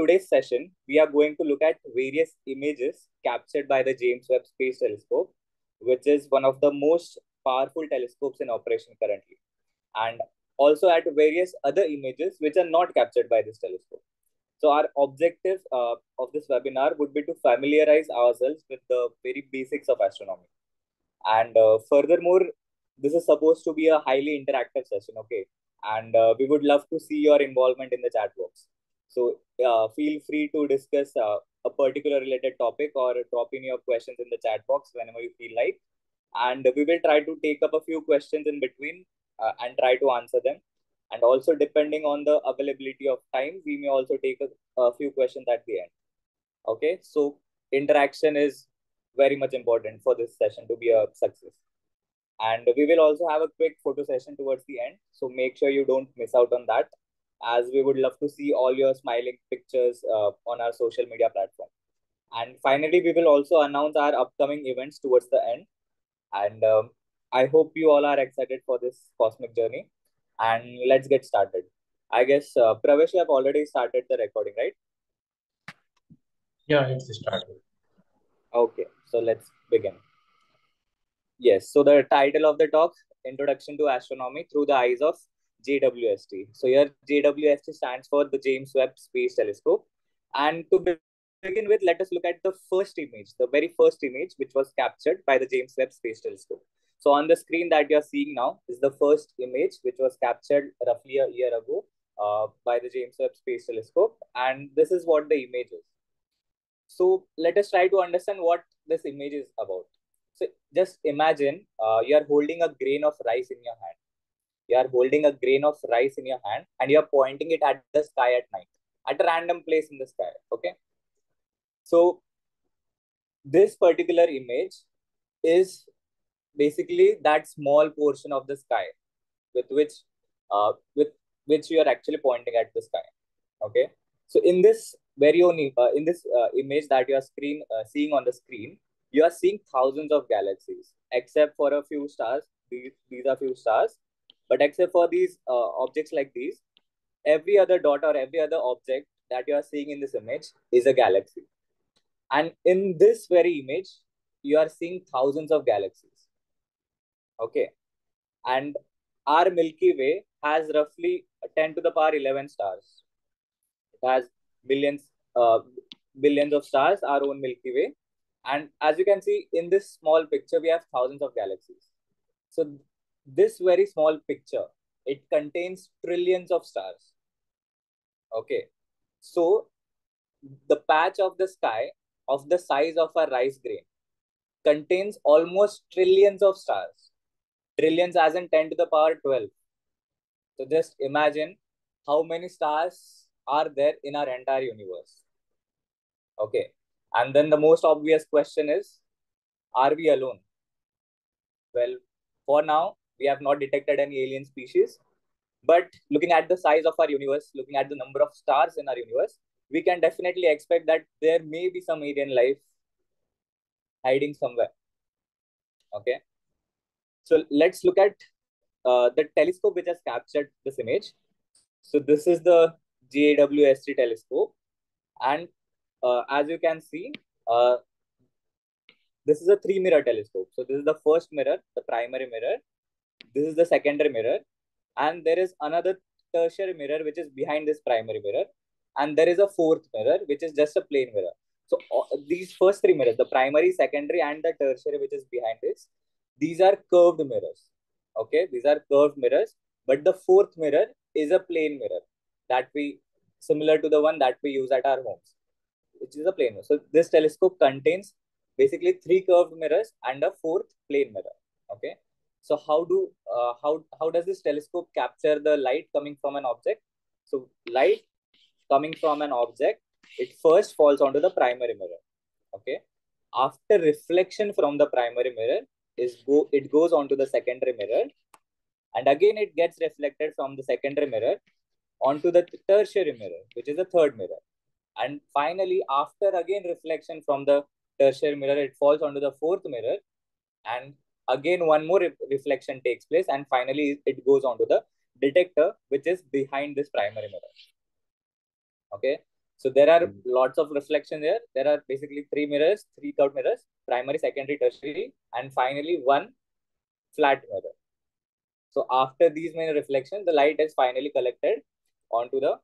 today's session, we are going to look at various images captured by the James Webb Space Telescope, which is one of the most powerful telescopes in operation currently, and also at various other images which are not captured by this telescope. So our objective uh, of this webinar would be to familiarize ourselves with the very basics of astronomy. And uh, furthermore, this is supposed to be a highly interactive session, okay? And uh, we would love to see your involvement in the chat box. So uh, feel free to discuss uh, a particular related topic or drop in your questions in the chat box whenever you feel like. And we will try to take up a few questions in between uh, and try to answer them. And also depending on the availability of time, we may also take a, a few questions at the end. Okay, so interaction is very much important for this session to be a success. And we will also have a quick photo session towards the end. So make sure you don't miss out on that as we would love to see all your smiling pictures uh, on our social media platform. And finally, we will also announce our upcoming events towards the end. And um, I hope you all are excited for this cosmic journey. And let's get started. I guess, uh, Pravesh, you have already started the recording, right? Yeah, it's started. Okay, so let's begin. Yes, so the title of the talk, Introduction to Astronomy Through the Eyes of JWST. So here JWST stands for the James Webb Space Telescope. And to begin with, let us look at the first image, the very first image, which was captured by the James Webb Space Telescope. So on the screen that you're seeing now is the first image, which was captured roughly a year ago uh, by the James Webb Space Telescope. And this is what the image is. So let us try to understand what this image is about. So just imagine uh, you are holding a grain of rice in your hand you are holding a grain of rice in your hand and you're pointing it at the sky at night at a random place in the sky okay? So this particular image is basically that small portion of the sky with which uh, with which you are actually pointing at the sky okay? So in this very own uh, in this uh, image that you are screen uh, seeing on the screen you are seeing thousands of galaxies except for a few stars these, these are few stars but except for these uh, objects like these, every other dot or every other object that you are seeing in this image is a galaxy. And in this very image, you are seeing thousands of galaxies. Okay. And our Milky Way has roughly 10 to the power 11 stars. It has billions, uh, billions of stars, our own Milky Way. And as you can see in this small picture, we have thousands of galaxies. So this very small picture, it contains trillions of stars. Okay. So the patch of the sky of the size of a rice grain contains almost trillions of stars. Trillions as in 10 to the power 12. So just imagine how many stars are there in our entire universe. Okay. And then the most obvious question is, are we alone? Well, for now, we have not detected any alien species. But looking at the size of our universe, looking at the number of stars in our universe, we can definitely expect that there may be some alien life hiding somewhere. Okay. So let's look at uh, the telescope which has captured this image. So this is the JWST telescope. And uh, as you can see, uh, this is a three mirror telescope. So this is the first mirror, the primary mirror. This is the secondary mirror. And there is another tertiary mirror, which is behind this primary mirror. And there is a fourth mirror, which is just a plain mirror. So these first three mirrors, the primary, secondary, and the tertiary, which is behind this, these are curved mirrors. Okay, these are curved mirrors. But the fourth mirror is a plain mirror that we, similar to the one that we use at our homes, which is a plain mirror. So this telescope contains basically three curved mirrors and a fourth plain mirror. Okay. So how do uh, how how does this telescope capture the light coming from an object? So light coming from an object, it first falls onto the primary mirror. Okay. After reflection from the primary mirror, is go it goes onto the secondary mirror, and again it gets reflected from the secondary mirror onto the tertiary mirror, which is the third mirror. And finally, after again reflection from the tertiary mirror, it falls onto the fourth mirror, and again one more re reflection takes place and finally it goes on to the detector which is behind this primary mirror okay So there are hmm. lots of reflection there. There are basically three mirrors, three curved mirrors, primary, secondary, tertiary, and finally one flat mirror. So after these many reflections, the light is finally collected onto the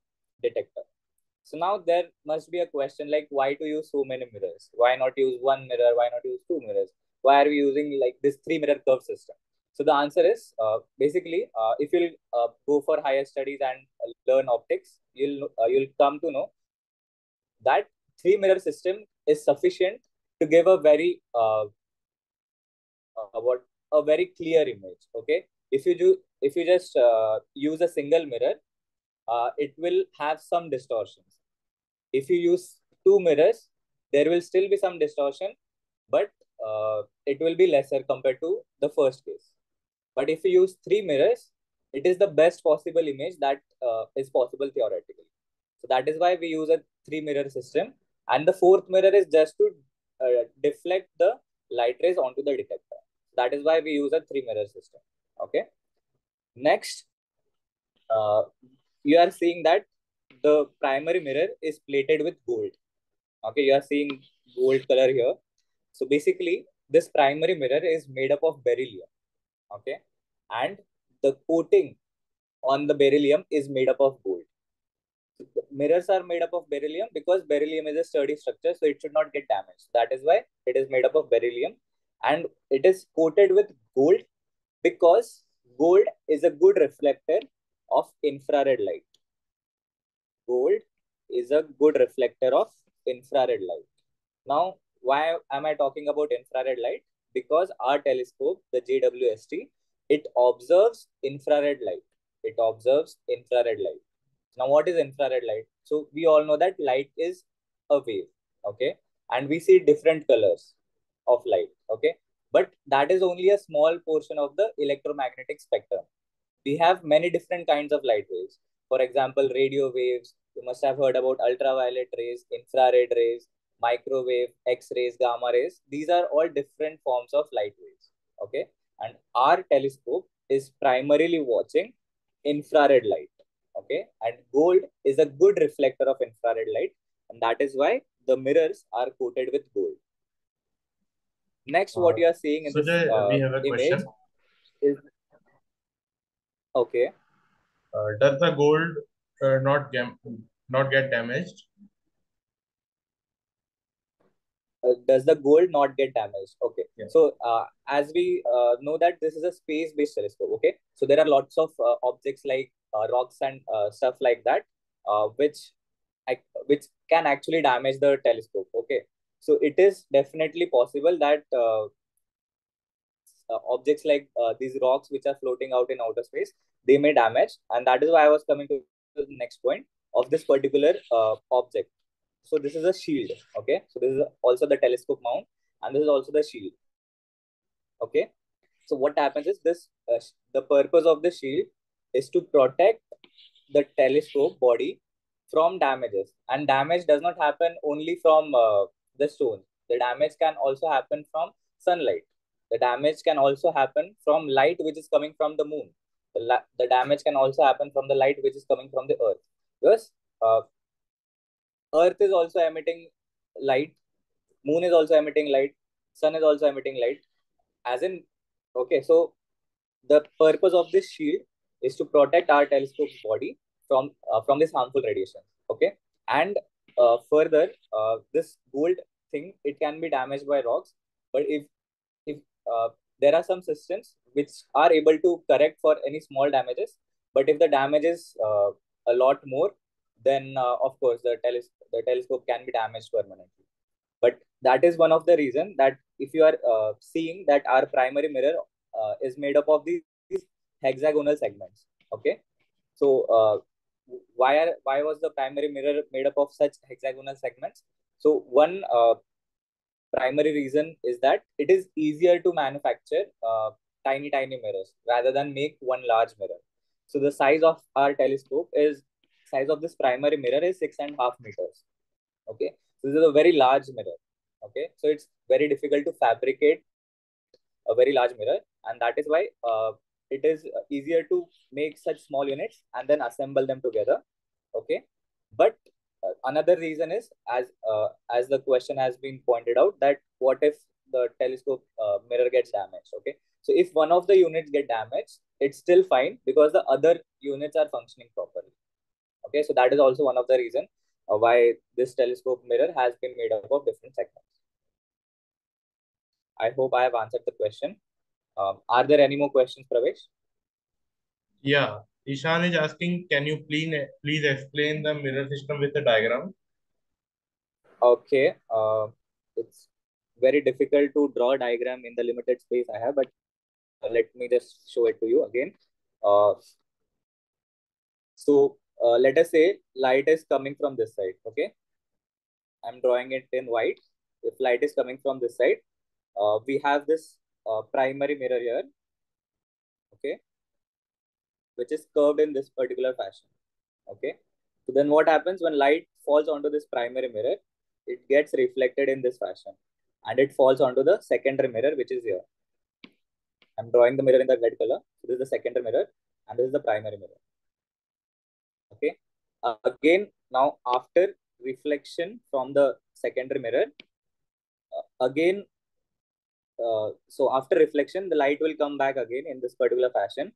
detector. So now there must be a question like why to use so many mirrors? Why not use one mirror? Why not use two mirrors? Why are we using like this three mirror curve system? So the answer is uh, basically uh, if you'll uh, go for higher studies and learn optics, you'll uh, you'll come to know that three mirror system is sufficient to give a very uh, uh, what a very clear image. Okay, if you do if you just use a single mirror, it will have some distortions if you use two mirrors, there will still be some distortion, but uh, it will be lesser compared to the first case. But if you use three mirrors, it is the best possible image that uh, is possible theoretically. So that is why we use a three mirror system. And the fourth mirror is just to uh, deflect the light rays onto the detector. That is why we use a three mirror system. Okay. Next, uh, you are seeing that the primary mirror is plated with gold. Okay, you are seeing gold color here. So basically, this primary mirror is made up of beryllium. Okay, and the coating on the beryllium is made up of gold. So mirrors are made up of beryllium because beryllium is a sturdy structure, so it should not get damaged. That is why it is made up of beryllium and it is coated with gold because gold is a good reflector of infrared light gold is a good reflector of infrared light. Now, why am I talking about infrared light? Because our telescope, the JWST, it observes infrared light. It observes infrared light. Now, what is infrared light? So, we all know that light is a wave, okay? And we see different colors of light, okay? But that is only a small portion of the electromagnetic spectrum. We have many different kinds of light waves. For example, radio waves, you must have heard about ultraviolet rays, infrared rays, microwave, X-rays, gamma rays. These are all different forms of light waves. Okay. And our telescope is primarily watching infrared light. Okay. And gold is a good reflector of infrared light. And that is why the mirrors are coated with gold. Next, uh, what you are seeing in so this uh, we have a image question. is okay. Uh, does the gold uh, not get not get damaged? Uh, does the gold not get damaged? Okay. Yeah. So uh, as we uh, know that this is a space-based telescope. Okay. So there are lots of uh, objects like uh, rocks and uh, stuff like that, which which can actually damage the telescope. Okay. So it is definitely possible that objects like these rocks which are floating out in outer space, they may damage, and that is why I was coming to the next point of this particular uh, object. So this is a shield. Okay. So this is also the telescope mount and this is also the shield. Okay. So what happens is this, uh, the purpose of the shield is to protect the telescope body from damages and damage does not happen only from uh, the stone. The damage can also happen from sunlight. The damage can also happen from light which is coming from the moon. The, the damage can also happen from the light which is coming from the earth because uh, earth is also emitting light moon is also emitting light sun is also emitting light as in okay so the purpose of this shield is to protect our telescope body from uh, from this harmful radiation okay? And uh, further uh, this gold thing it can be damaged by rocks but if if uh, there are some systems which are able to correct for any small damages but if the damage is uh, a lot more then uh, of course the, teles- the telescope can be damaged permanently. But that is one of the reason that if you are uh, seeing that our primary mirror uh, is made up of these, hexagonal segments okay? So uh, why are why was the primary mirror made up of such hexagonal segments? So one uh, primary reason is that it is easier to manufacture uh, tiny tiny mirrors rather than make one large mirror. So the size of our telescope is size of this primary mirror is six and a half meters. Okay, so this is a very large mirror. Okay, so it's very difficult to fabricate a very large mirror, and that is why uh, it is easier to make such small units and then assemble them together. Okay, but uh, another reason is as uh, as the question has been pointed out that what if the telescope uh, mirror gets damaged? Okay? So if one of the units get damaged it's still fine because the other units are functioning properly okay so that is also one of the reason uh, why this telescope mirror has been made up of different segments. I hope i have answered the question. Um, are there any more questions pravesh? Yeah. Ishan is asking can you please please explain the mirror system with a diagram? Okay uh, it's very difficult to draw a diagram in the limited space I have, but let me just show it to you again. Uh, so uh, let us say light is coming from this side, okay? I'm drawing it in white. If light is coming from this side, uh, we have this uh, primary mirror here, okay? Which is curved in this particular fashion, okay? So then what happens when light falls onto this primary mirror, it gets reflected in this fashion and it falls onto the secondary mirror, which is here. I'm drawing the mirror in the red color. This is the secondary mirror and this is the primary mirror. Okay. Again, now after reflection from the secondary mirror, uh, again, uh, so after reflection, the light will come back again in this particular fashion.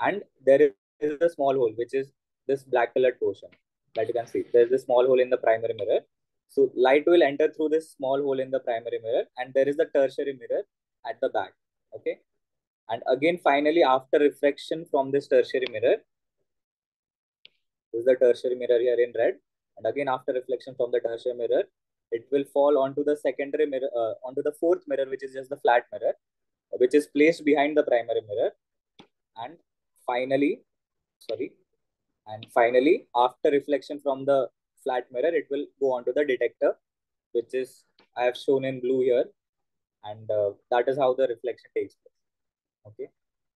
And there is a small hole, which is this black colored portion that you can see. There's a small hole in the primary mirror so light will enter through this small hole in the primary mirror and there is the tertiary mirror at the back. Okay. And again, finally, after reflection from this tertiary mirror, is the tertiary mirror here in red. And again, after reflection from the tertiary mirror, it will fall onto the secondary mirror, uh, onto the fourth mirror, which is just the flat mirror, which is placed behind the primary mirror. And finally, sorry, and finally, after reflection from the flat mirror, it will go on to the detector, which is I have shown in blue here. And uh, that is how the reflection takes place. Okay.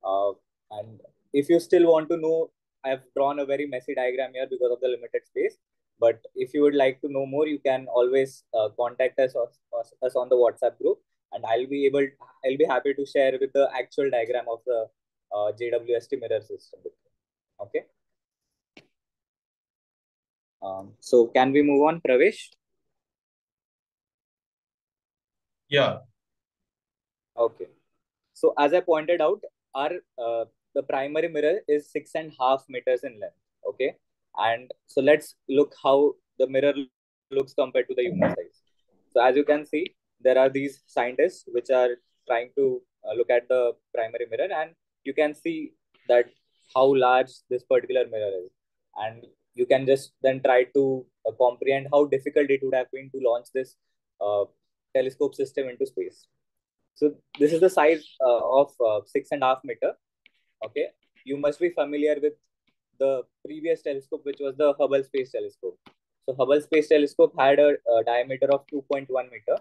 Uh, and if you still want to know, I have drawn a very messy diagram here because of the limited space. But if you would like to know more, you can always uh, contact us, us, us on the WhatsApp group, and I'll be able, I'll be happy to share with the actual diagram of the uh, JWST mirror system. Okay. Um, so can we move on, Pravesh? Yeah. Okay. So as I pointed out, our uh, the primary mirror is six and a half meters in length. Okay. And so let's look how the mirror looks compared to the human size. So as you can see, there are these scientists which are trying to uh, look at the primary mirror and you can see that how large this particular mirror is. And you can just then try to uh, comprehend how difficult it would have been to launch this uh, telescope system into space. So this is the size uh, of uh, six and a half meter. Okay, you must be familiar with the previous telescope, which was the Hubble Space Telescope. So Hubble Space Telescope had a, a diameter of 2.1 meter,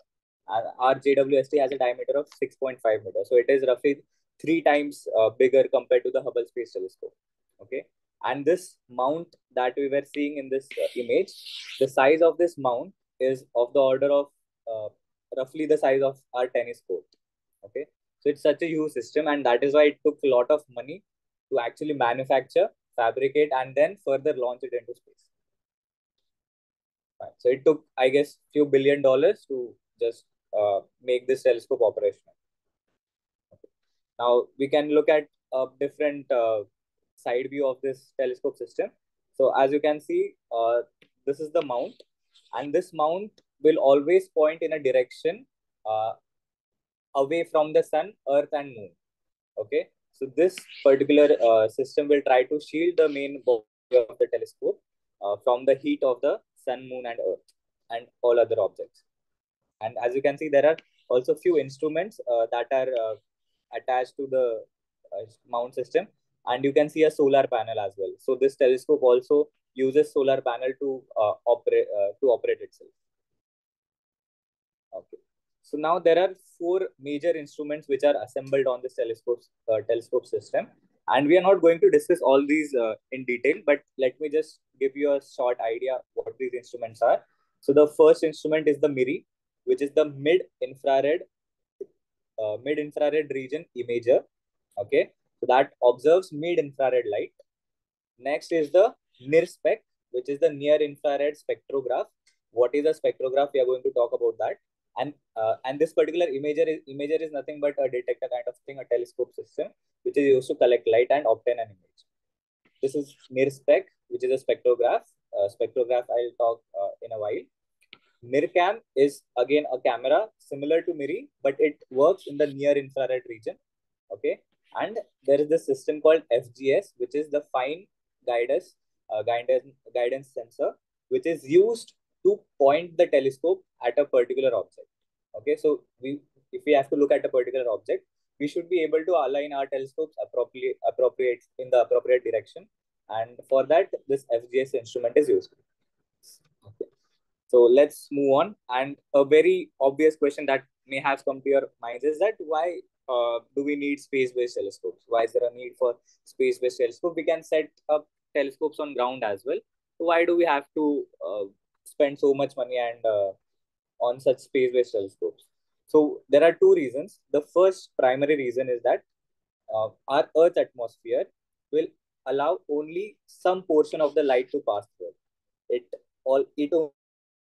and our JWST has a diameter of 6.5 meter. So it is roughly three times uh, bigger compared to the Hubble Space Telescope. Okay, and this mount that we were seeing in this uh, image, the size of this mount is of the order of uh, roughly the size of our tennis court. Okay. So it's such a huge system, and that is why it took a lot of money to actually manufacture, fabricate, and then further launch it into space. Right. So it took, I guess, few billion dollars to just uh, make this telescope operational. Now we can look at a different uh, side view of this telescope system. So as you can see, uh, this is the mount and this mount will always point in a direction uh, away from the sun, earth and moon. Okay. So this particular uh, system will try to shield the main body of the telescope uh, from the heat of the sun, moon and earth and all other objects. And as you can see, there are also few instruments uh, that are uh, attached to the mount system and you can see a solar panel as well. So this telescope also uses solar panel to uh, operate uh, to operate itself. So now there are four major instruments which are assembled on this telescope uh, telescope system, and we are not going to discuss all these uh, in detail. But let me just give you a short idea what these instruments are. So the first instrument is the MIRI, which is the mid infrared uh, mid infrared region imager. Okay, so that observes mid-infrared light. Next is the NIRSPEC, which is the near infrared spectrograph. What is a spectrograph? We are going to talk about that. And uh, and this particular imager is imager is nothing but a detector kind of thing, a telescope system, which is used to collect light and obtain an image. This is NIRSpec, which is a spectrograph. Uh, spectrograph I'll talk uh, in a while. NIRCam is again a camera similar to MIRI, but it works in the near infrared region. Okay, and there is this system called FGS, which is the fine guidance uh, guidance guidance sensor, which is used to point the telescope at a particular object. Okay, so we if we have to look at a particular object, we should be able to align our telescopes appropriate appropriate in the appropriate direction, and for that, this FGS instrument is used. Okay. So let's move on. And a very obvious question that may have come to your minds is that why uh, do we need space-based telescopes? Why is there a need for space-based telescope? We can set up telescopes on ground as well. So why do we have to uh, spend so much money and uh, on such space-based telescopes? So there are two reasons. The first primary reason is that uh, our Earth atmosphere will allow only some portion of the light to pass through. It all it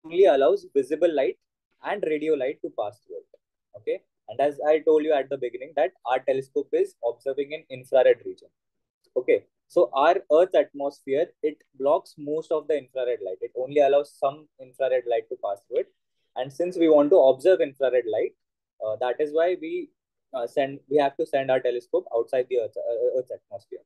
only allows visible light and radio light to pass through it. Okay. And as I told you at the beginning, that our telescope is observing in infrared region. Okay. So our Earth's atmosphere, it blocks most of the infrared light. It only allows some infrared light to pass through it. And since we want to observe infrared light, uh, that is why we uh, send we have to send our telescope outside the Earth, uh, Earth's atmosphere.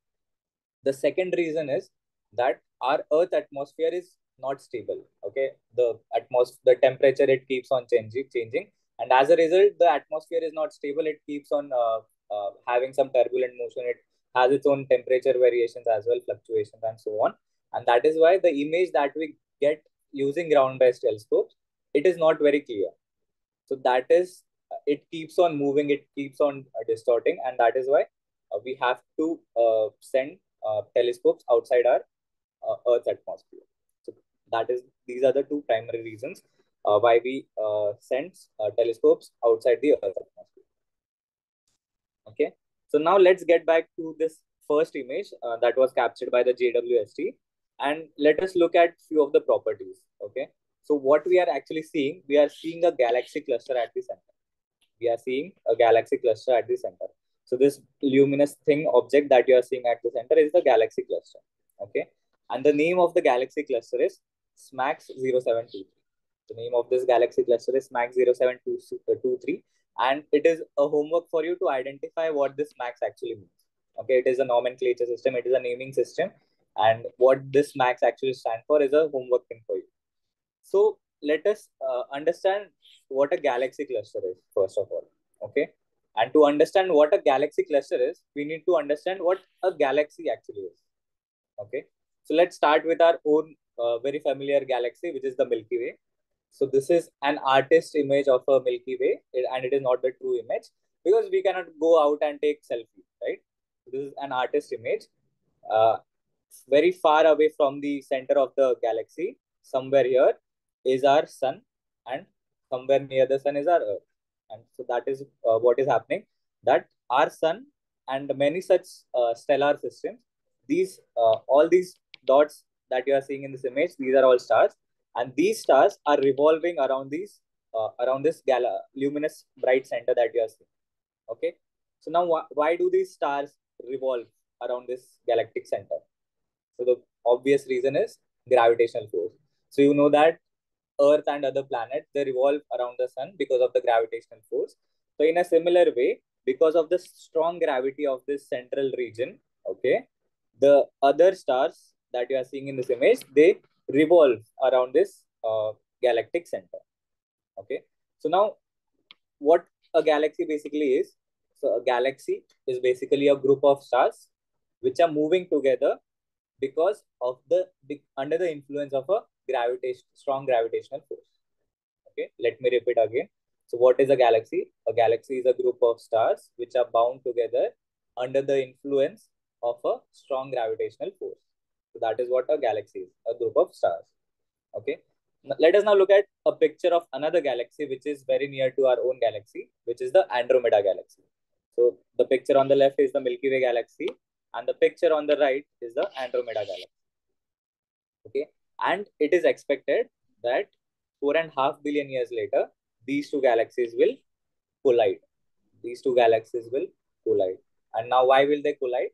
The second reason is that our Earth atmosphere is not stable. Okay, the atmosphere, the temperature it keeps on changing, changing, and as a result, the atmosphere is not stable. It keeps on uh, uh, having some turbulent motion. It has its own temperature variations as well, fluctuations and so on. And that is why the image that we get using ground-based telescopes, it is not very clear. So that is, it keeps on moving, it keeps on uh, distorting, and that is why uh, we have to uh, send uh, telescopes outside our Earth's atmosphere. So that is, these are the two primary reasons uh, why we uh, send telescopes outside the Earth's atmosphere. Okay. So now let's get back to this first image uh, that was captured by the JWST and let us look at few of the properties. Okay. So what we are actually seeing, we are seeing a galaxy cluster at the center. We are seeing a galaxy cluster at the center. So this luminous thing object that you are seeing at the center is the galaxy cluster. Okay. And the name of the galaxy cluster is SMACS 0723. The name of this galaxy cluster is SMACS 0723 and it is a homework for you to identify what this SMACS actually means. Okay, it is a nomenclature system, it is a naming system, and what this SMACS actually stand for is a homework thing for you. So let us uh, understand what a galaxy cluster is first of all. Okay, and to understand what a galaxy cluster is, we need to understand what a galaxy actually is. Okay, so let's start with our own uh, very familiar galaxy, which is the Milky Way. So this is an artist image of a Milky Way, and it is not the true image because we cannot go out and take selfie, right? This is an artist image, uh, very far away from the center of the galaxy. Somewhere here is our sun, and somewhere near the sun is our Earth, and so that is uh, what is happening. That our sun and many such uh, stellar systems, these uh, all these dots that you are seeing in this image, these are all stars and these stars are revolving around these uh, around this gala luminous bright center that you are seeing. Okay? So now wh why do these stars revolve around this galactic center? So the obvious reason is gravitational force. So you know that earth and other planets they revolve around the sun because of the gravitational force. So in a similar way because of the strong gravity of this central region okay the other stars that you are seeing in this image they revolve around this uh, galactic center. Okay. So now what a galaxy basically is. So a galaxy is basically a group of stars which are moving together because of the under the influence of a gravitation strong gravitational force. Okay, let me repeat again. So what is a galaxy? A galaxy is a group of stars which are bound together under the influence of a strong gravitational force. So that is what a galaxy is, a group of stars. Okay. Let us now look at a picture of another galaxy which is very near to our own galaxy, which is the Andromeda galaxy. So the picture on the left is the Milky Way galaxy and the picture on the right is the Andromeda galaxy. Okay. And it is expected that four and a half billion years later, these two galaxies will collide. These two galaxies will collide. And now, why will they collide?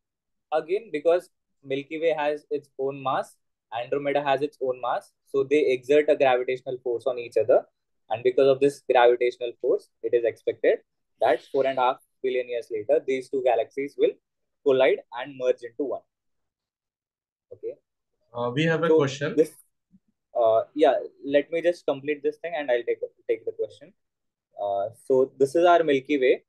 Again, because Milky Way has its own mass, Andromeda has its own mass, so they exert a gravitational force on each other. And because of this gravitational force, it is expected that four and a half billion years later, these two galaxies will collide and merge into one. Okay. Uh, we have a so question. This, uh, yeah, let me just complete this thing and I'll take take the question. Uh, so this is our Milky Way.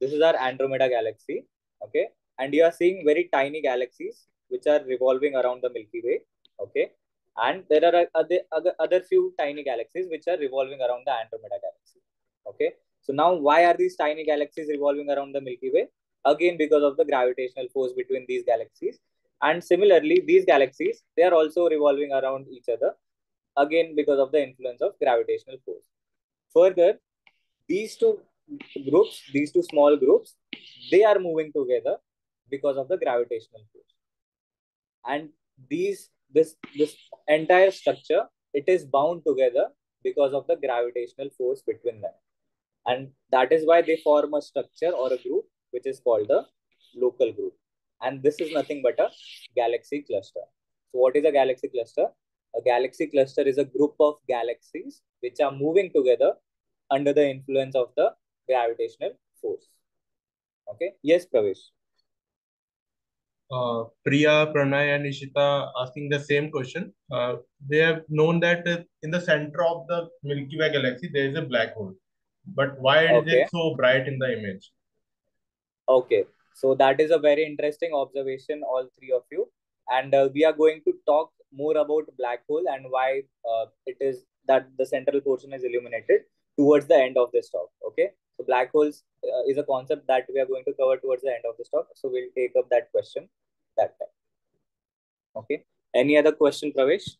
This is our Andromeda galaxy. Okay, and you are seeing very tiny galaxies which are revolving around the Milky Way. Okay, and there are other other, few tiny galaxies which are revolving around the Andromeda galaxy. Okay, so now why are these tiny galaxies revolving around the Milky Way? Again, because of the gravitational force between these galaxies. And similarly, these galaxies, they are also revolving around each other. Again, because of the influence of gravitational force. Further, these two groups, these two small groups, they are moving together because of the gravitational force. And these, this, this entire structure, it is bound together because of the gravitational force between them. And that is why they form a structure or a group, which is called the local group. And this is nothing but a galaxy cluster. So what is a galaxy cluster? A galaxy cluster is a group of galaxies which are moving together under the influence of the gravitational force. Okay. Yes, Pravesh. Uh, Priya, Pranay, and Ishita asking the same question. Uh, they have known that in the center of the Milky Way galaxy, there is a black hole. But why okay. is it so bright in the image? Okay, so that is a very interesting observation, all three of you. And uh, we are going to talk more about black hole and why uh, it is that the central portion is illuminated towards the end of this talk. Okay, so black holes uh, is a concept that we are going to cover towards the end of this talk. So we'll take up that question that time. Okay. Any other question, Pravesh?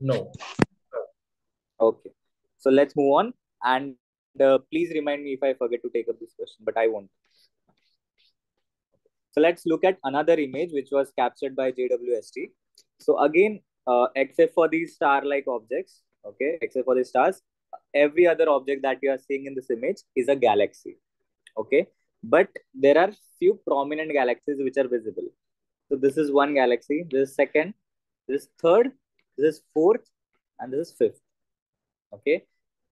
No. Okay. So let's move on. And uh, please remind me if I forget to take up this question, but I won't. So let's look at another image which was captured by JWST. So again, uh, except for these star-like objects, okay, except for the stars, every other object that you are seeing in this image is a galaxy, okay. But there are few prominent galaxies which are visible. So this is one galaxy, this is second, this is third, this is fourth, and this is fifth, okay.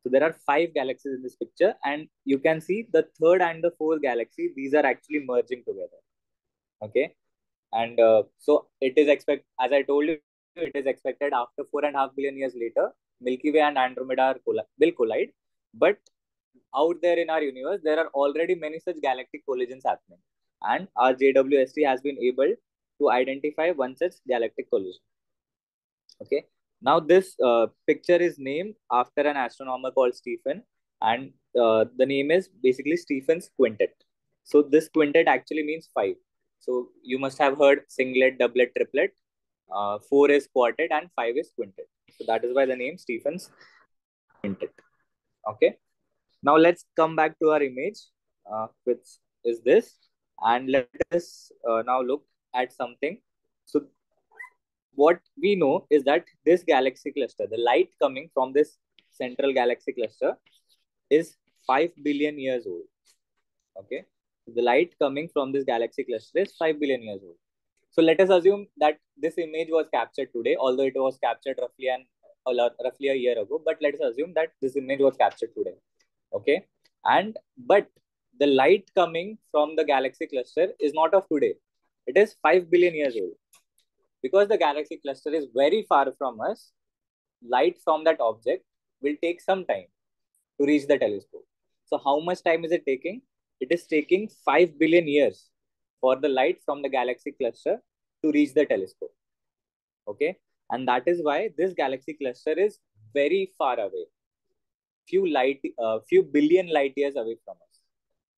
So there are five galaxies in this picture, and you can see the third and the fourth galaxy, these are actually merging together. Okay. And uh, so it is expect as I told you, it is expected after four and a half billion years later, Milky Way and Andromeda are coll will collide. But out there in our universe, there are already many such galactic collisions happening. And our JWST has been able to identify one such galactic collision. Okay. Now, this uh, picture is named after an astronomer called Stephan, and uh, the name is basically Stephan's quintet. So, this quintet actually means five. So, you must have heard singlet, doublet, triplet. Uh, four is quartet, and five is quintet. So, that is why the name Stephan's quintet. Okay. Now, let's come back to our image, uh, which is this. And let us uh, now look at something. So, what we know is that this galaxy cluster, the light coming from this central galaxy cluster is 5 billion years old. Okay. The light coming from this galaxy cluster is 5 billion years old. So let us assume that this image was captured today, although it was captured roughly an roughly a year ago. But let us assume that this image was captured today. Okay. And but the light coming from the galaxy cluster is not of today. It is 5 billion years old because the galaxy cluster is very far from us, light from that object will take some time to reach the telescope. So how much time is it taking? It is taking 5 billion years for the light from the galaxy cluster to reach the telescope. Okay. And that is why this galaxy cluster is very far away. Few light, uh, few billion light years away from us.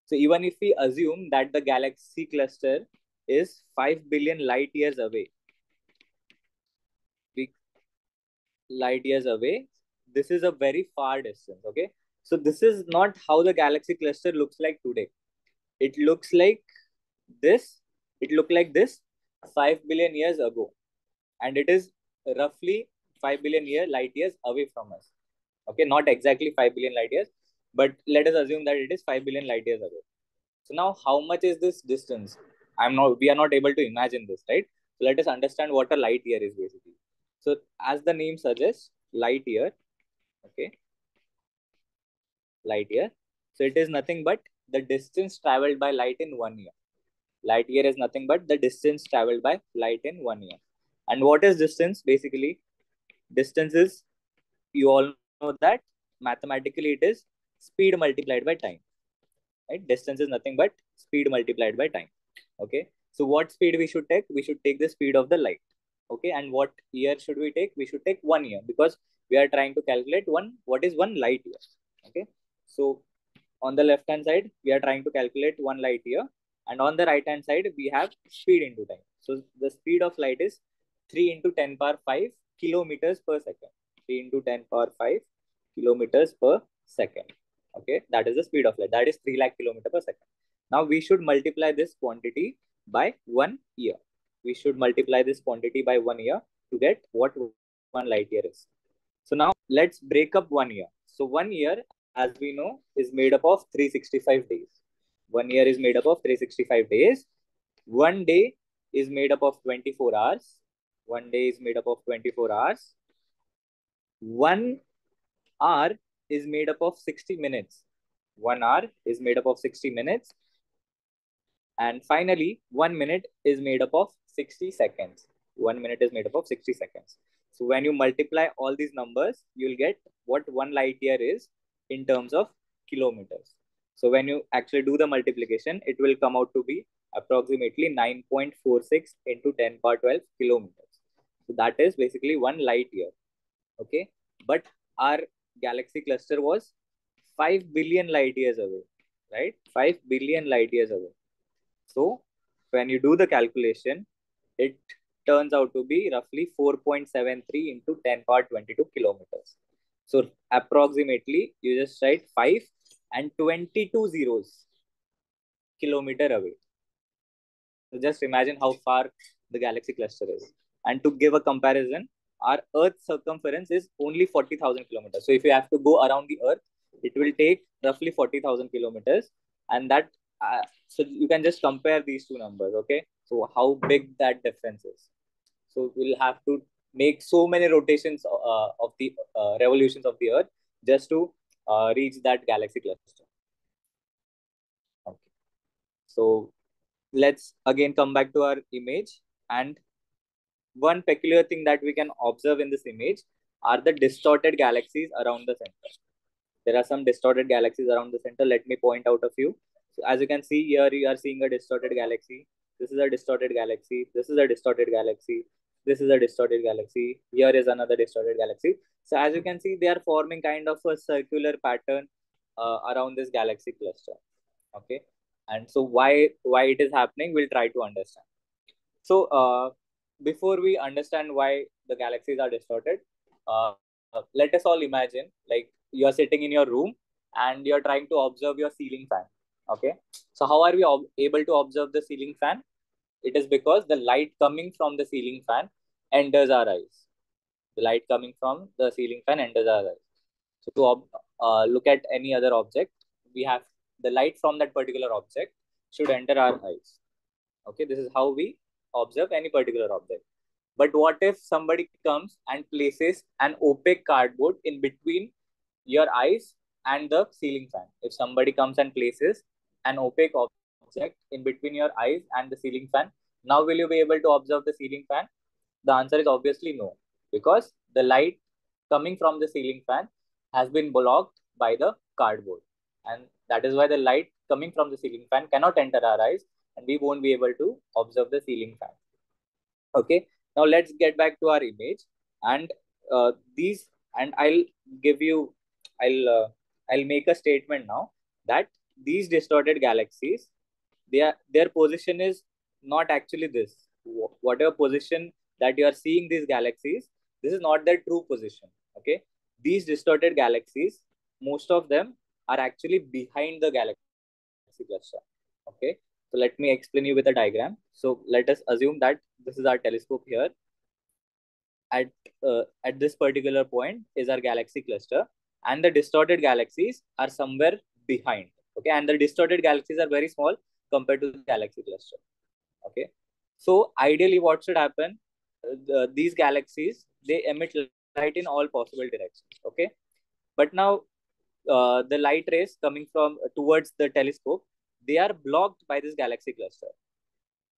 So even if we assume that the galaxy cluster is 5 billion light years away, light years away. This is a very far distance, okay? So this is not how the galaxy cluster looks like today. It looks like this. It looked like this 5 billion years ago. And it is roughly 5 billion year light years away from us. Okay, not exactly 5 billion light years, but let us assume that it is 5 billion light years away. So now how much is this distance? I'm not, we are not able to imagine this, right? So let us understand what a light year is basically. So as the name suggests, light year, okay, light year. So it is nothing but the distance traveled by light in one year. Light year is nothing but the distance traveled by light in one year. And what is distance? Basically, distance is, you all know that mathematically it is speed multiplied by time. Right? Distance is nothing but speed multiplied by time. Okay. So what speed we should take? We should take the speed of the light. Okay. And what year should we take? We should take one year because we are trying to calculate one, what is one light year. Okay. So on the left hand side, we are trying to calculate one light year. And on the right hand side, we have speed into time. So the speed of light is 3 into 10 power 5 kilometers per second. 3 into 10 power 5 kilometers per second. Okay, that is the speed of light. That is 3 lakh kilometer per second. Now we should multiply this quantity by one year. We should multiply this quantity by one year to get what one light year is. So now let's break up one year. So one year, as we know, is made up of 365 days. One year is made up of 365 days. One day is made up of 24 hours. One day is made up of 24 hours. One hour is made up of 60 minutes. One hour is made up of 60 minutes. And finally, one minute is made up of 60 seconds. One minute is made up of 60 seconds. So when you multiply all these numbers, you'll get what one light year is in terms of kilometers. So when you actually do the multiplication, it will come out to be approximately 9.46 into 10 power 12 kilometers. So that is basically one light year. Okay. But our galaxy cluster was 5 billion light years away, right? 5 billion light years away. So when you do the calculation, it turns out to be roughly 4.73 into 10 power 22 kilometers. So approximately you just write 5 and 22 zeros kilometer away. So just imagine how far the galaxy cluster is. And to give a comparison, our Earth's circumference is only 40,000 kilometers. So if you have to go around the Earth, it will take roughly 40,000 kilometers. And that uh, so you can just compare these two numbers okay so how big that difference is so we'll have to make so many rotations uh, of the uh, revolutions of the earth just to uh, reach that galaxy cluster okay so let's again come back to our image and one peculiar thing that we can observe in this image are the distorted galaxies around the center there are some distorted galaxies around the center let me point out a few so as you can see here, you are seeing a distorted galaxy. This is a distorted galaxy. This is a distorted galaxy. This is a distorted galaxy. Here is another distorted galaxy. So as you can see, they are forming kind of a circular pattern uh, around this galaxy cluster. Okay. And so why why it is happening, we'll try to understand. So uh, before we understand why the galaxies are distorted, uh, let us all imagine like you are sitting in your room and you're trying to observe your ceiling fan okay so how are we able to observe the ceiling fan it is because the light coming from the ceiling fan enters our eyes the light coming from the ceiling fan enters our eyes so to uh, look at any other object we have the light from that particular object should enter our eyes okay this is how we observe any particular object but what if somebody comes and places an opaque cardboard in between your eyes and the ceiling fan if somebody comes and places an opaque object in between your eyes and the ceiling fan. Now, will you be able to observe the ceiling fan? The answer is obviously no, because the light coming from the ceiling fan has been blocked by the cardboard. And that is why the light coming from the ceiling fan cannot enter our eyes and we won't be able to observe the ceiling fan. Okay, now let's get back to our image and uh, these, and I'll give you, I'll, uh, I'll make a statement now that these distorted galaxies, their their position is not actually this. Whatever position that you are seeing these galaxies, this is not their true position. Okay, these distorted galaxies, most of them are actually behind the galaxy cluster. Okay, so let me explain you with a diagram. So let us assume that this is our telescope here. at uh, at this particular point is our galaxy cluster and the distorted galaxies are somewhere behind okay and the distorted galaxies are very small compared to the galaxy cluster okay so ideally what should happen the, these galaxies they emit light in all possible directions okay? But now uh, the light rays coming from uh, towards the telescope they are blocked by this galaxy cluster.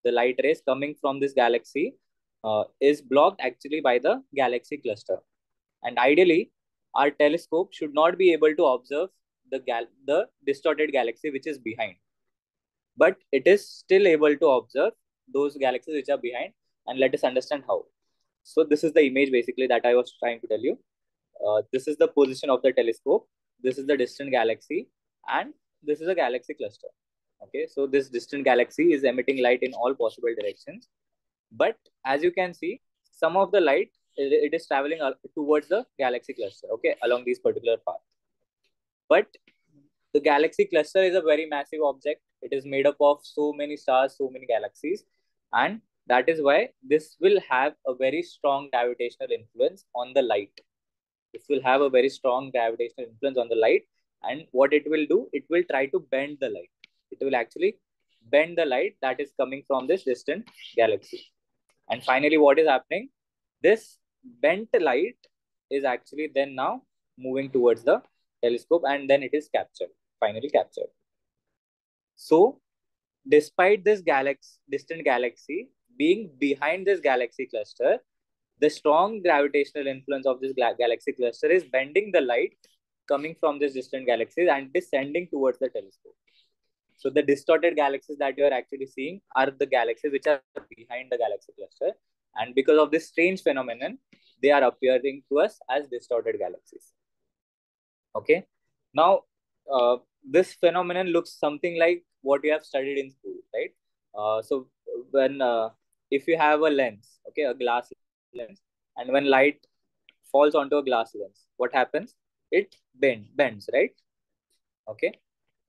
The light rays coming from this galaxy uh, is blocked actually by the galaxy cluster. And ideally our telescope should not be able to observe the gal the distorted galaxy which is behind. But it is still able to observe those galaxies which are behind and let us understand how. So this is the image basically that i was trying to tell you. Uh, this is the position of the telescope. This is the distant galaxy and this is a galaxy cluster. Okay so this distant galaxy is emitting light in all possible directions. But as you can see some of the light it is traveling towards the galaxy cluster okay along these particular path but the galaxy cluster is a very massive object. It is made up of so many stars so many galaxies and that is why this will have a very strong gravitational influence on the light. This will have a very strong gravitational influence on the light and what it will do it will try to bend the light. It will actually bend the light that is coming from this distant galaxy. And finally what is happening? This bent light is actually then now moving towards the telescope and then it is captured finally captured. So despite this galaxy distant galaxy being behind this galaxy cluster the strong gravitational influence of this galaxy cluster is bending the light coming from this distant galaxies and descending towards the telescope. So the distorted galaxies that you are actually seeing are the galaxies which are behind the galaxy cluster. And because of this strange phenomenon, they are appearing to us as distorted galaxies. Okay. Now, uh, this phenomenon looks something like what you have studied in school, right? Uh, so when, uh, if you have a lens, okay, a glass lens and when light falls onto a glass lens what happens? It bend, bends right? Okay.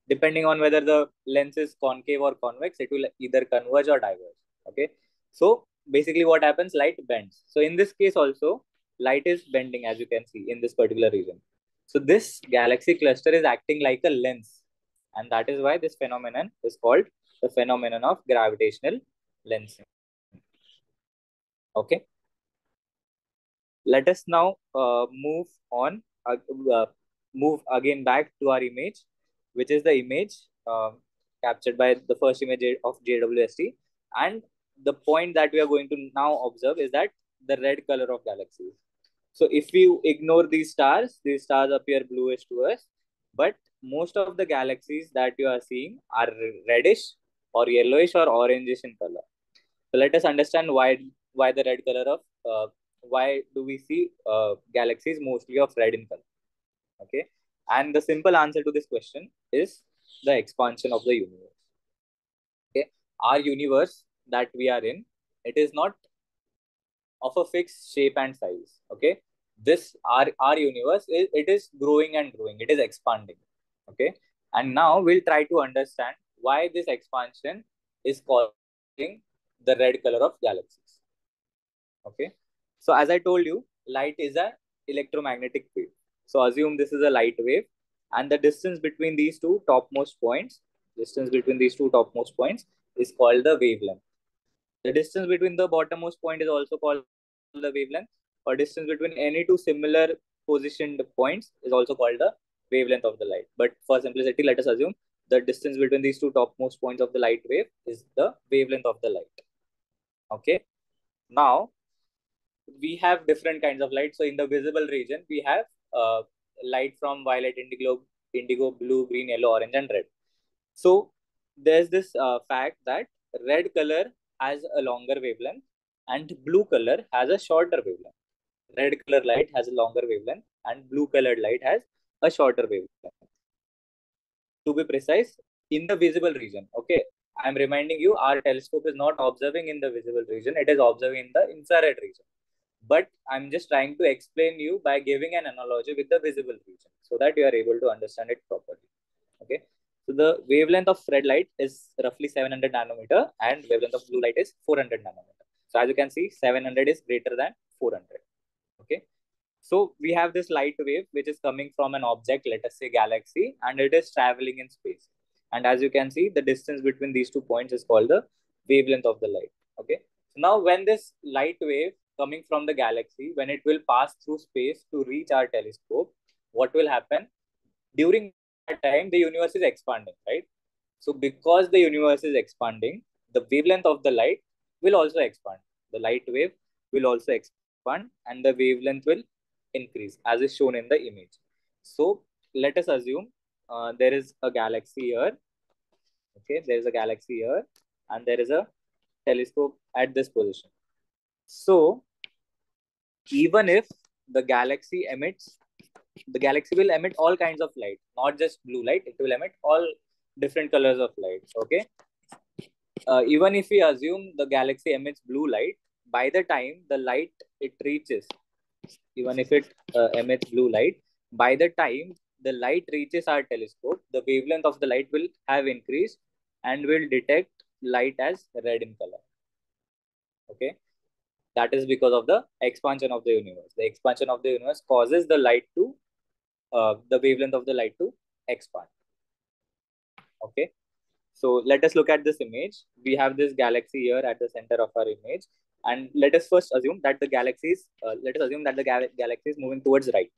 Depending on whether the lens is concave or convex it will either converge or diverge okay? So basically what happens? Light bends. So in this case also light is bending as you can see in this particular region. So this galaxy cluster is acting like a lens and that is why this phenomenon is called the phenomenon of gravitational lensing okay let us now uh, move on, uh, uh, move again back to our image, which is the image um, captured by the first image of JWST. And the point that we are going to now observe is that the red color of galaxies. So if we ignore these stars, these stars appear bluish to us, but most of the galaxies that you are seeing are reddish or yellowish or orangish in color. So let us understand why why the red color of uh, why do we see uh, galaxies mostly of red in color? Okay. And the simple answer to this question is the expansion of the universe. Okay. Our universe that we are in, it is not of a fixed shape and size. Okay. This our, our universe is it is growing and growing, it is expanding. Okay. And now we'll try to understand why this expansion is causing the red color of galaxies. Okay. So as I told you, light is a electromagnetic wave. So assume this is a light wave and the distance between these two topmost points, distance between these two topmost points is called the wavelength. The distance between the bottommost point is also called the wavelength or distance between any two similar positioned points is also called the wavelength of the light. But for simplicity, let us assume the distance between these two topmost points of the light wave is the wavelength of the light. Okay. Now, we have different kinds of light. So in the visible region, we have uh, light from violet, indigo, indigo, blue, green, yellow, orange, and red. So there's this uh, fact that red color has a longer wavelength and blue color has a shorter wavelength. Red color light has a longer wavelength and blue colored light has a shorter wavelength. To be precise, in the visible region, okay, I'm reminding you, our telescope is not observing in the visible region, it is observing in the infrared region but I'm just trying to explain you by giving an analogy with the visible region so that you are able to understand it properly. Okay. So the wavelength of red light is roughly 700 nanometer and wavelength of blue light is 400 nanometer. So as you can see, 700 is greater than 400. okay So we have this light wave which is coming from an object, let us say galaxy, and it is traveling in space. And as you can see, the distance between these two points is called the wavelength of the light. Okay. So now when this light wave coming from the galaxy, when it will pass through space to reach our telescope, what will happen? During that time, the universe is expanding, right? So because the universe is expanding, the wavelength of the light will also expand. The light wave will also expand and the wavelength will increase as is shown in the image. So let us assume uh, there is a galaxy here. Okay, there is a galaxy here and there is a telescope at this position. So even if the galaxy emits, the galaxy will emit all kinds of light, not just blue light, it will emit all different colors of light. Okay. Uh, even if we assume the galaxy emits blue light, by the time the light it reaches even if it uh, emits blue light, by the time the light reaches our telescope, the wavelength of the light will have increased and will detect light as red in color. Okay. That is because of the expansion of the universe. The expansion of the universe causes the light to, uh, the wavelength of the light to expand. Okay. So let us look at this image. We have this galaxy here at the center of our image. And let us first assume that the galaxy is, uh, let us assume that the gal galaxy is moving towards right.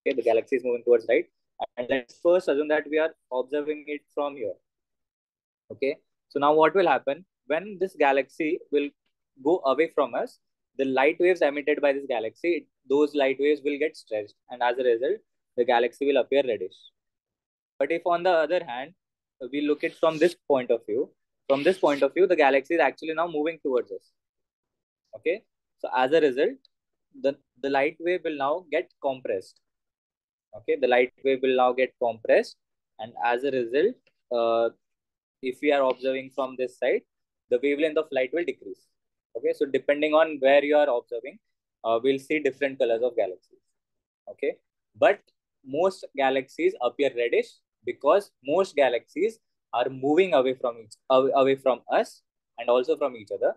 Okay, the galaxy is moving towards right. And let's first assume that we are observing it from here. Okay, so now what will happen? When this galaxy will go away from us, the light waves emitted by this galaxy, those light waves will get stretched. And as a result, the galaxy will appear reddish. But if on the other hand, we look it from this point of view, from this point of view, the galaxy is actually now moving towards us. Okay. So as a result, the, the light wave will now get compressed. Okay. The light wave will now get compressed. And as a result, uh, if we are observing from this side, the wavelength of light will decrease. Okay. So depending on where you are observing, uh, we'll see different colors of galaxies. Okay. But most galaxies appear reddish because most galaxies are moving away from each away from us and also from each other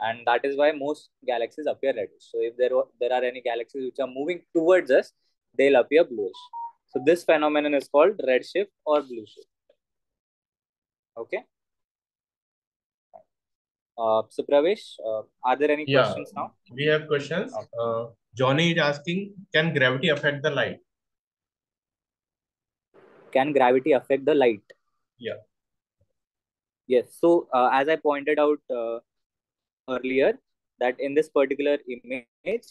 and that is why most galaxies appear reddish. So if there, there are any galaxies which are moving towards us, they'll appear bluish. So this phenomenon is called redshift or blue shift. Okay. Uh, so Pravesh, uh, are there any yeah, questions now? We have questions. Uh, Johnny is asking, can gravity affect the light? Can gravity affect the light? Yeah. Yes. So uh, as I pointed out uh, earlier that in this particular image,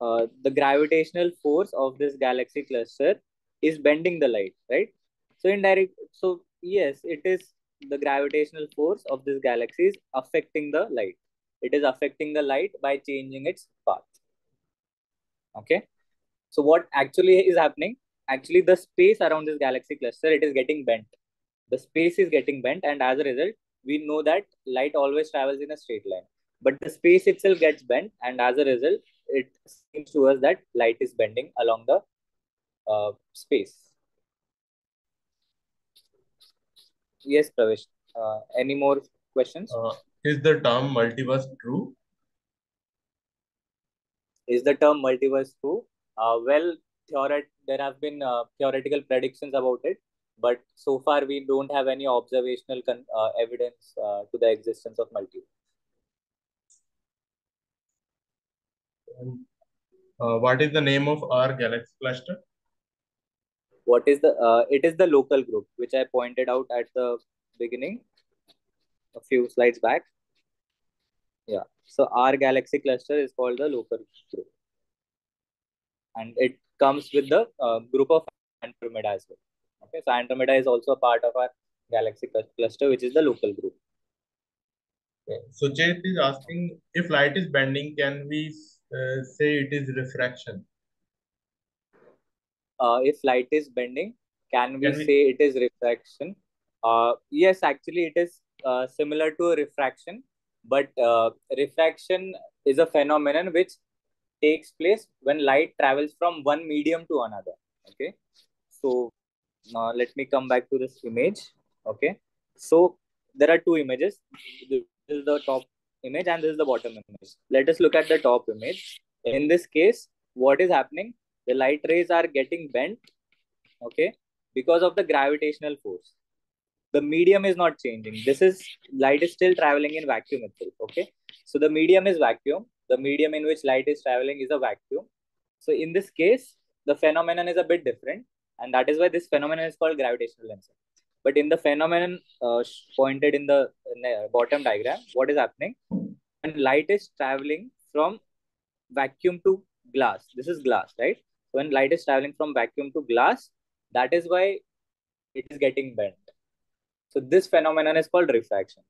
uh, the gravitational force of this galaxy cluster is bending the light, right? So indirect, so yes, it is the gravitational force of this galaxy is affecting the light. It is affecting the light by changing its path. Okay. So what actually is happening? Actually, the space around this galaxy cluster, it is getting bent. The space is getting bent and as a result, we know that light always travels in a straight line but the space itself gets bent and as a result it seems to us that light is bending along the uh, space yes pravesh. Uh, any more questions? Uh, is the term multiverse true? Is the term multiverse true? Uh, well theoret- there have been uh, theoretical predictions about it but so far we don't have any observational uh, evidence uh, to the existence of multiverse. Uh, what is the name of our galaxy cluster? What is the, uh, it is the local group, which I pointed out at the beginning, a few slides back. Yeah. So our galaxy cluster is called the local group. And it comes with the uh, group of Andromeda as well. Okay. So Andromeda is also a part of our galaxy cluster, which is the local group. Okay. So Chet is asking if light is bending, can we uh, say it is refraction? Uh, if light is bending, can we, can we... say it is refraction? Uh, yes, actually, it is uh, similar to refraction, but uh, refraction is a phenomenon which takes place when light travels from one medium to another. Okay, so now let me come back to this image. Okay, so there are two images. This is the top image and this is the bottom image. Let us look at the top image. In this case, what is happening? The light rays are getting bent, okay, because of the gravitational force. The medium is not changing. This is light is still traveling in vacuum itself, okay. So the medium is vacuum. The medium in which light is traveling is a vacuum. So in this case, the phenomenon is a bit different, and that is why this phenomenon is called gravitational lensing. But in the phenomenon uh, pointed in the uh, bottom diagram, what is happening? When light is traveling from vacuum to glass, this is glass, right? When light is traveling from vacuum to glass, that is why it is getting bent. So this phenomenon is called refraction.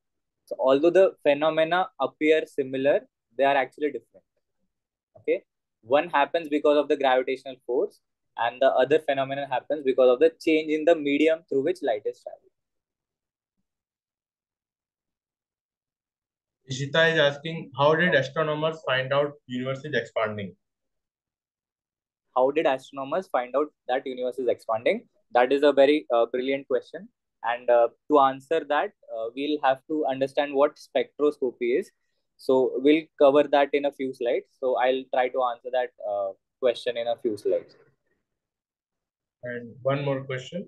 So although the phenomena appear similar, they are actually different. Okay. One happens because of the gravitational force and the other phenomenon happens because of the change in the medium through which light is traveling. Ishita is asking, how did astronomers find out universe is expanding? How did astronomers find out that universe is expanding? That is a very uh, brilliant question. And uh, to answer that, uh, we'll have to understand what spectroscopy is. So we'll cover that in a few slides. So I'll try to answer that uh, question in a few slides. And one more question.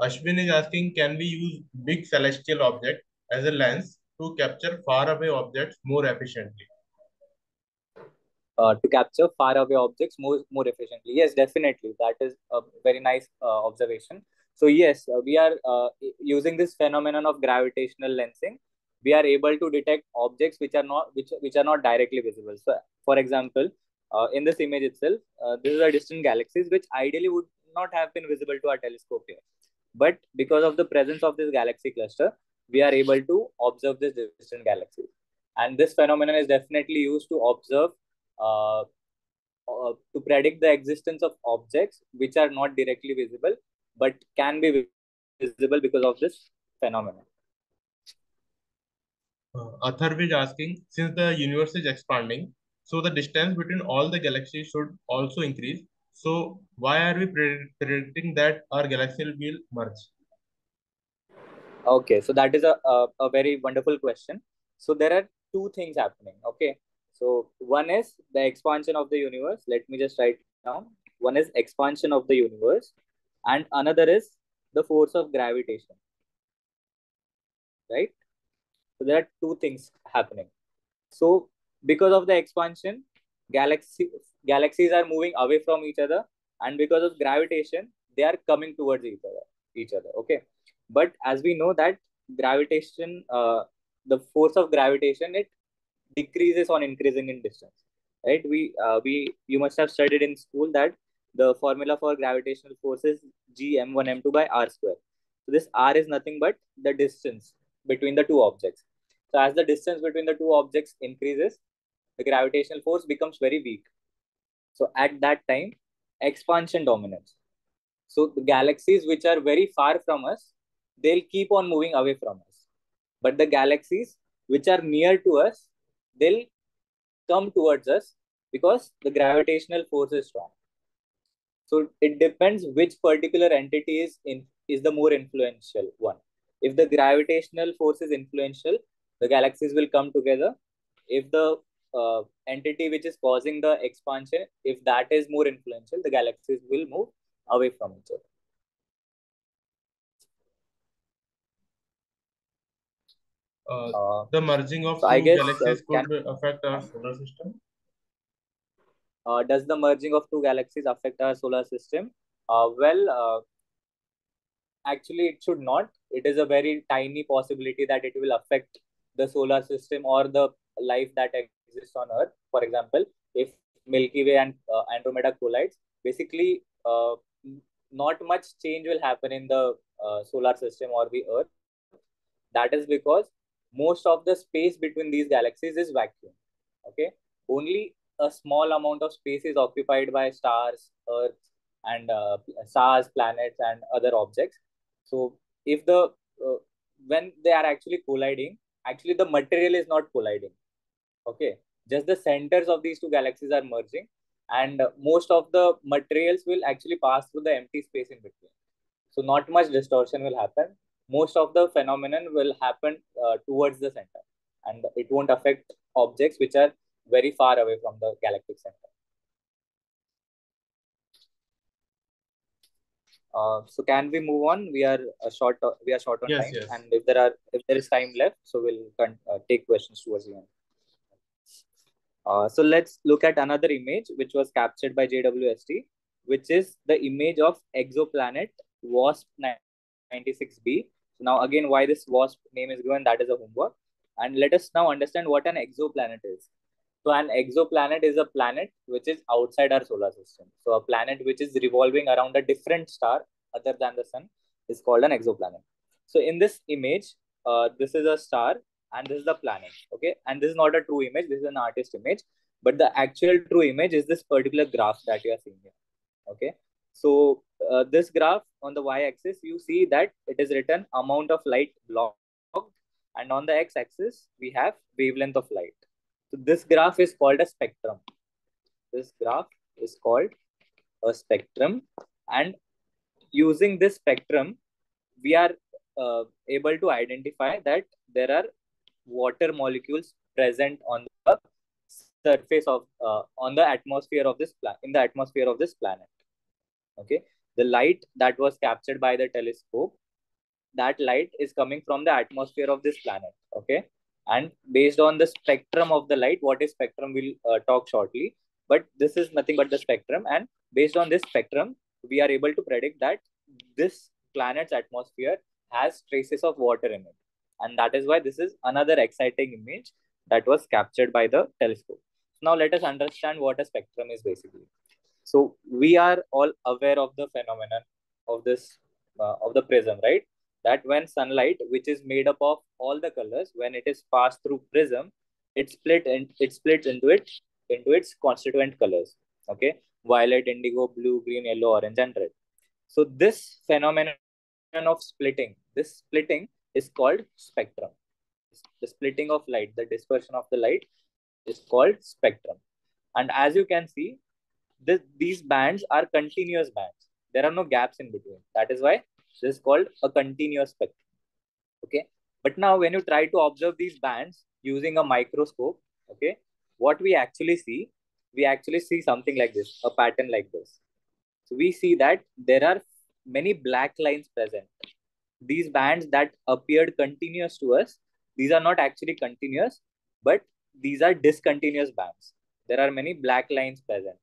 Ashwin is asking, can we use big celestial object as a lens to capture far away objects more efficiently? Uh, to capture far away objects more, more efficiently. Yes, definitely. That is a very nice uh, observation. So yes, uh, we are uh, using this phenomenon of gravitational lensing. We are able to detect objects which are not which which are not directly visible. So, for example, uh, in this image itself, uh, this is a distant galaxies which ideally would not have been visible to our telescope here. But because of the presence of this galaxy cluster, we are able to observe this distant galaxy And this phenomenon is definitely used to observe, uh, uh, to predict the existence of objects which are not directly visible, but can be visible because of this phenomenon. Uh, Atharv is asking, since the universe is expanding, so the distance between all the galaxies should also increase. So why are we predicting that our galaxy will merge? Okay, so that is a, a, a very wonderful question. So there are two things happening. Okay, so one is the expansion of the universe. Let me just write down. One is expansion of the universe, and another is the force of gravitation. Right. So there are two things happening. So because of the expansion, galaxy galaxies are moving away from each other and because of gravitation they are coming towards each other each other okay but as we know that gravitation uh, the force of gravitation it decreases on increasing in distance right we uh, we you must have studied in school that the formula for gravitational force is g m1 m2 by r square so this r is nothing but the distance between the two objects so as the distance between the two objects increases the gravitational force becomes very weak so at that time, expansion dominates. So the galaxies which are very far from us, they'll keep on moving away from us. But the galaxies which are near to us, they'll come towards us because the gravitational force is strong. So it depends which particular entity is in is the more influential one. If the gravitational force is influential, the galaxies will come together. If the uh, entity which is causing the expansion, if that is more influential, the galaxies will move away from each other. Uh, uh, the merging of so two guess, galaxies uh, could affect our solar system? Uh, does the merging of two galaxies affect our solar system? Uh, well, actually, it should not. It is a very tiny possibility that it will affect the solar system or the life that exists on Earth. For example, if Milky Way and uh, Andromeda collides, basically uh, not much change will happen in the uh, solar system or the Earth. That is because most of the space between these galaxies is vacuum. Okay, only a small amount of space is occupied by stars, Earth, and uh, stars, planets, and other objects. So if the uh, when they are actually colliding, actually the material is not colliding okay just the centers of these two galaxies are merging and most of the materials will actually pass through the empty space in between so not much distortion will happen most of the phenomenon will happen uh, towards the center and it won't affect objects which are very far away from the galactic center uh, so can we move on? We are uh, short. Uh, we are short on yes, time, yes. and if there are if there is time left, so we'll uh, take questions towards the end. Uh, so let's look at another image which was captured by JWST, which is the image of exoplanet WASP 96b. So now again, why this WASP name is given? That is a homework, and let us now understand what an exoplanet is. So an exoplanet is a planet which is outside our solar system. So a planet which is revolving around a different star other than the sun is called an exoplanet. So in this image, uh, this is a star and this is the planet. Okay. And this is not a true image. This is an artist image. But the actual true image is this particular graph that you are seeing here. Okay. So uh, this graph on the y-axis, you see that it is written amount of light blocked. And on the x-axis, we have wavelength of light. So this graph is called a spectrum. This graph is called a spectrum. And using this spectrum, we are uh, able to identify that there are water molecules present on the surface of uh, on the atmosphere of this planet in the atmosphere of this planet okay? The light that was captured by the telescope that light is coming from the atmosphere of this planet. Okay? And based on the spectrum of the light what is spectrum we'll uh, talk shortly. But this is nothing but the spectrum. And based on this spectrum we are able to predict that this planet's atmosphere has traces of water in it. And that is why this is another exciting image that was captured by the telescope. Now let us understand what a spectrum is basically so we are all aware of the phenomenon of this uh, of the prism right? That when sunlight which is made up of all the colors when it is passed through prism it split and it splits into it into its constituent colors okay? Violet indigo blue green yellow orange and red. So this phenomenon of splitting this splitting is called spectrum. The splitting of light the dispersion of the light is called spectrum. And as you can see this, these bands are continuous bands there are no gaps in between that is why this is called a continuous spectrum. Okay. But now when you try to observe these bands using a microscope, okay, what we actually see, we actually see something like this, a pattern like this. So we see that there are many black lines present. These bands that appeared continuous to us, these are not actually continuous, but these are discontinuous bands. There are many black lines present.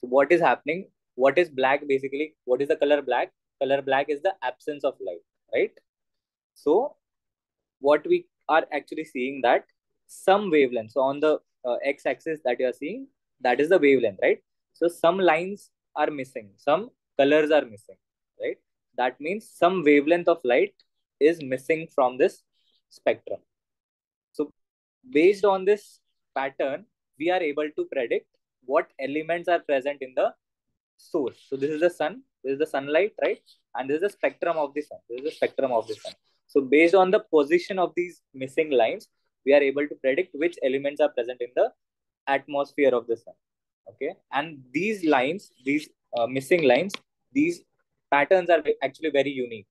So what is happening? What is black basically? What is the color black? color black is the absence of light, right? So what we are actually seeing that some wavelength, so on the uh, x-axis that you are seeing, that is the wavelength, right? So some lines are missing, some colors are missing, right? That means some wavelength of light is missing from this spectrum. So based on this pattern, we are able to predict what elements are present in the source. So this is the sun, this is the sunlight, right? And this is the spectrum of the sun. This is the spectrum of the sun. So based on the position of these missing lines, we are able to predict which elements are present in the atmosphere of the sun. Okay. And these lines, these uh, missing lines, these patterns are actually very unique,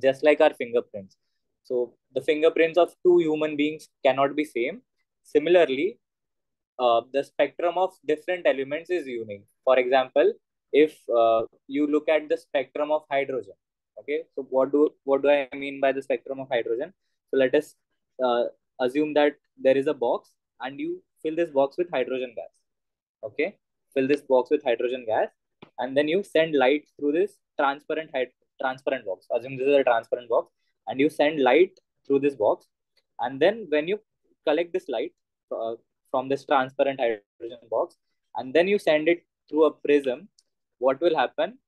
just like our fingerprints. So the fingerprints of two human beings cannot be same. Similarly, uh, the spectrum of different elements is unique. For example, if uh, you look at the spectrum of hydrogen okay? So what do what do i mean by the spectrum of hydrogen? So let us uh, assume that there is a box and you fill this box with hydrogen gas okay? Fill this box with hydrogen gas and then you send light through this transparent transparent box. Assume this is a transparent box and you send light through this box and then when you collect this light uh, from this transparent hydrogen box and then you send it through a prism what will happen?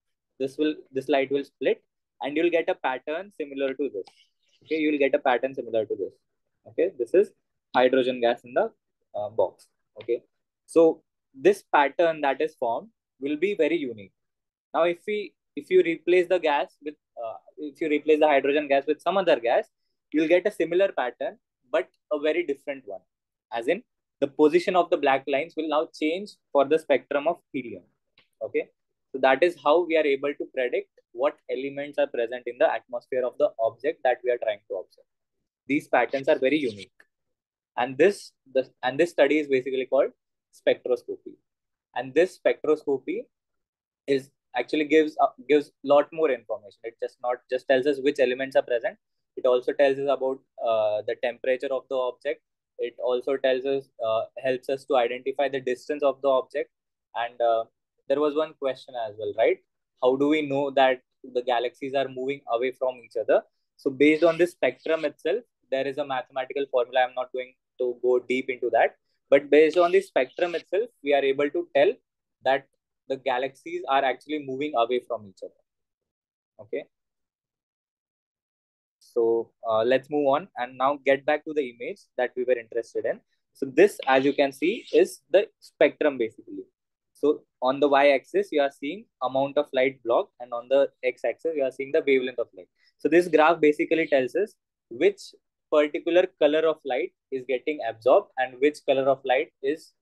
This will this light will split and you'll get a pattern similar to this. Okay, you'll get a pattern similar to this. Okay, this is hydrogen gas in the uh, box. Okay, so this pattern that is formed will be very unique. Now, if we if you replace the gas with uh, if you replace the hydrogen gas with some other gas, you'll get a similar pattern, but a very different one. As in, the position of the black lines will now change for the spectrum of helium. Okay, so that is how we are able to predict what elements are present in the atmosphere of the object that we are trying to observe. These patterns are very unique. And this, this, and this study is basically called spectroscopy. And this spectroscopy is actually gives uh, gives lot more information. It just not just tells us which elements are present. It also tells us about uh, the temperature of the object. It also tells us uh, helps us to identify the distance of the object. And uh, there was one question as well, right? How do we know that the galaxies are moving away from each other? So based on this spectrum itself, there is a mathematical formula. I'm not going to go deep into that. But based on the spectrum itself, we are able to tell that the galaxies are actually moving away from each other. Okay. So uh, let's move on and now get back to the image that we were interested in. So this, as you can see, is the spectrum basically. So on the y-axis, you are seeing amount of light blocked and on the x-axis, you are seeing the wavelength of light. So this graph basically tells us which particular color of light is getting absorbed and which color of light is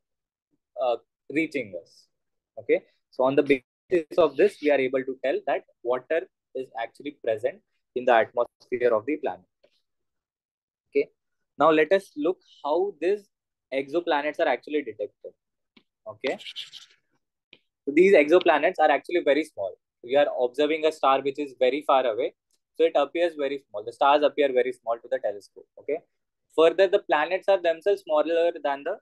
uh, reaching us. Okay. So on the basis of this, we are able to tell that water is actually present in the atmosphere of the planet. Okay. Now let us look how these exoplanets are actually detected. Okay. So these exoplanets are actually very small. We are observing a star which is very far away. So it appears very small. The stars appear very small to the telescope. Okay. Further, the planets are themselves smaller than the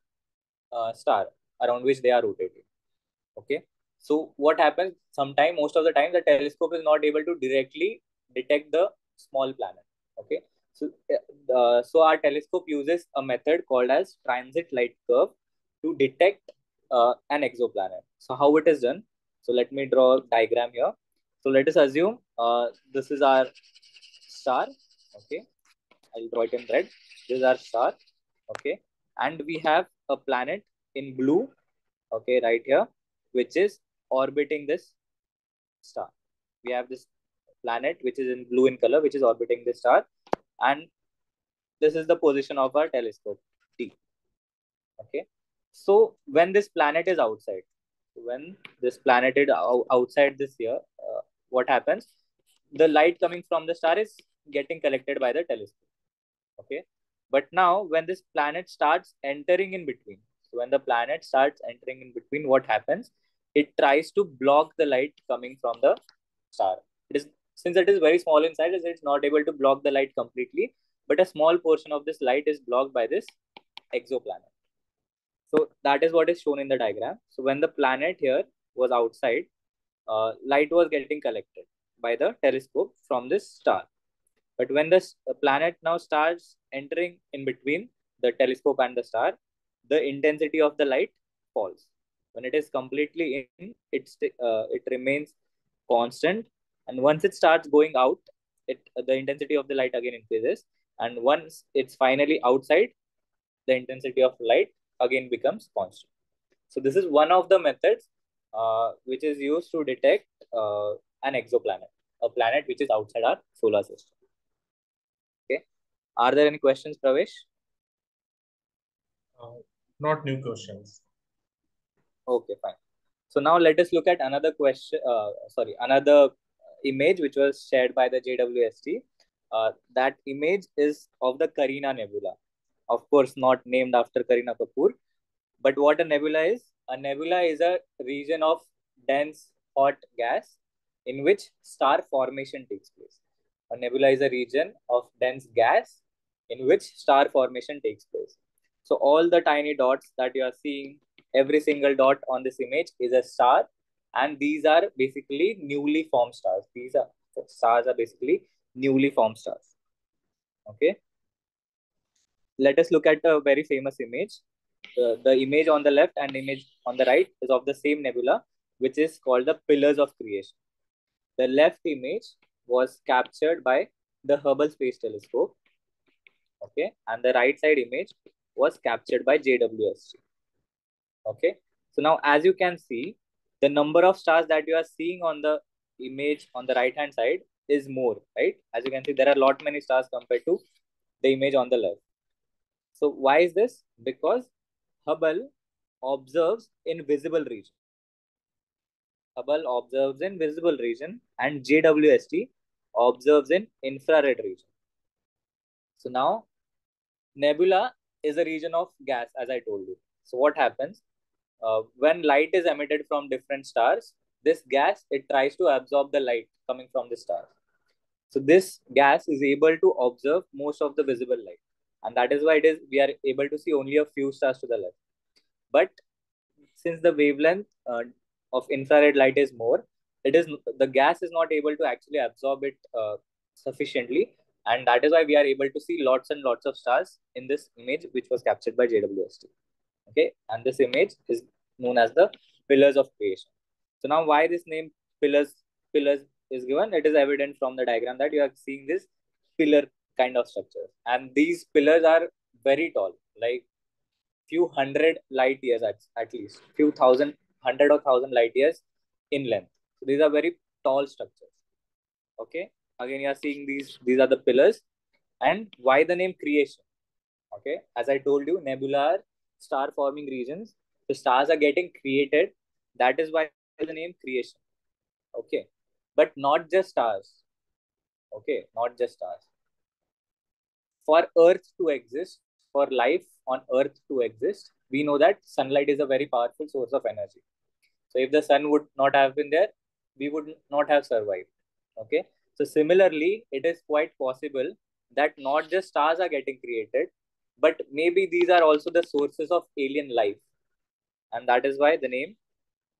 uh, star around which they are rotating. Okay. So what happens sometime, most of the time, the telescope is not able to directly detect the small planet. Okay. So, uh, so our telescope uses a method called as transit light curve to detect uh, an exoplanet. So how it is done? So let me draw a diagram here. So let us assume uh, this is our star. Okay. I'll draw it in red. This is our star. Okay. And we have a planet in blue. Okay. Right here, which is orbiting this star. We have this planet, which is in blue in color, which is orbiting the star. And this is the position of our telescope, T. Okay. So when this planet is outside, when this planet is outside this year, uh, what happens? The light coming from the star is getting collected by the telescope. Okay. But now when this planet starts entering in between, so when the planet starts entering in between, what happens? It tries to block the light coming from the star. It is since it is very small in size, it's not able to block the light completely, but a small portion of this light is blocked by this exoplanet. So that is what is shown in the diagram. So when the planet here was outside, uh, light was getting collected by the telescope from this star. But when this planet now starts entering in between the telescope and the star, the intensity of the light falls. When it is completely in, it's, uh, it remains constant. And once it starts going out, it the intensity of the light again increases. And once it's finally outside, the intensity of light again becomes constant. So this is one of the methods uh, which is used to detect uh, an exoplanet, a planet which is outside our solar system. Okay. Are there any questions, Pravesh? Uh, not new questions. Okay, fine. So now let us look at another question. Uh, sorry, another image which was shared by the JWST. Uh, that image is of the Carina Nebula of course not named after Kareena Kapoor. But what a nebula is? A nebula is a region of dense hot gas in which star formation takes place. A nebula is a region of dense gas in which star formation takes place. So all the tiny dots that you are seeing, every single dot on this image is a star. And these are basically newly formed stars. These are stars are basically newly formed stars. Okay let us look at a very famous image. The, image on the left and image on the right is of the same nebula, which is called the Pillars of Creation. The left image was captured by the Hubble Space Telescope. Okay, and the right side image was captured by JWST. Okay, so now as you can see, the number of stars that you are seeing on the image on the right hand side is more, right? As you can see, there are a lot many stars compared to the image on the left. So why is this? Because Hubble observes in visible region. Hubble observes in visible region and JWST observes in infrared region. So now nebula is a region of gas as I told you. So what happens? Uh, when light is emitted from different stars, this gas it tries to absorb the light coming from the stars. So this gas is able to observe most of the visible light, and that is why it is we are able to see only a few stars to the left. But since the wavelength uh, of infrared light is more, it is the gas is not able to actually absorb it uh, sufficiently, and that is why we are able to see lots and lots of stars in this image, which was captured by JWST. Okay, and this image is known as the pillars of creation. So now, why this name pillars pillars is given? It is evident from the diagram that you are seeing this pillar kind of structure, and these pillars are very tall, like few hundred light years at, at least, few thousand, hundred or thousand light years in length. So these are very tall structures. Okay. Again, you are seeing these, these are the pillars. And why the name creation? Okay. As I told you, nebula star forming regions. The stars are getting created. That is why the name creation. Okay. But not just stars. Okay. Not just stars. For Earth to exist, for life on Earth to exist, we know that sunlight is a very powerful source of energy. So if the sun would not have been there, we would not have survived. Okay. So similarly, it is quite possible that not just stars are getting created, but maybe these are also the sources of alien life. And that is why the name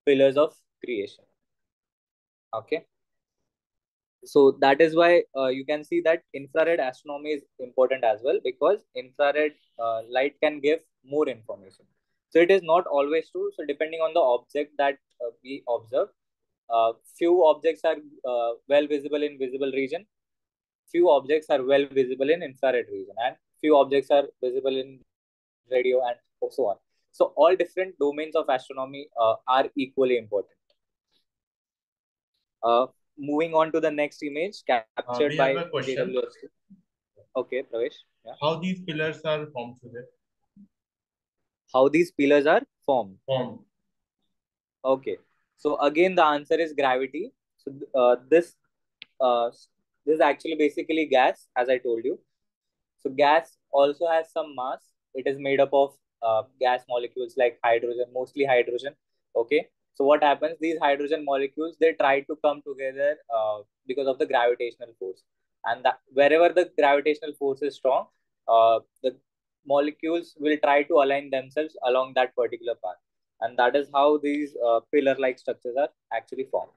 Pillars of Creation. Okay. So that is why uh, you can see that infrared astronomy is important as well because infrared uh, light can give more information. So it is not always true. So depending on the object that uh, we observe, uh, few objects are uh, well visible in visible region, few objects are well visible in infrared region, and few objects are visible in radio and so on. So all different domains of astronomy uh, are equally important. Uh, moving on to the next image captured by JWST. Okay, Pravesh. Yeah. How these pillars are formed today? How these pillars are formed? Formed. Okay. So again, the answer is gravity. So uh, this uh, this is actually basically gas, as I told you. So gas also has some mass. It is made up of uh, gas molecules like hydrogen, mostly hydrogen. Okay. So what happens? These hydrogen molecules they try to come together uh, because of the gravitational force, and that wherever the gravitational force is strong, uh, the molecules will try to align themselves along that particular path and that is how these uh, pillar-like structures are actually formed.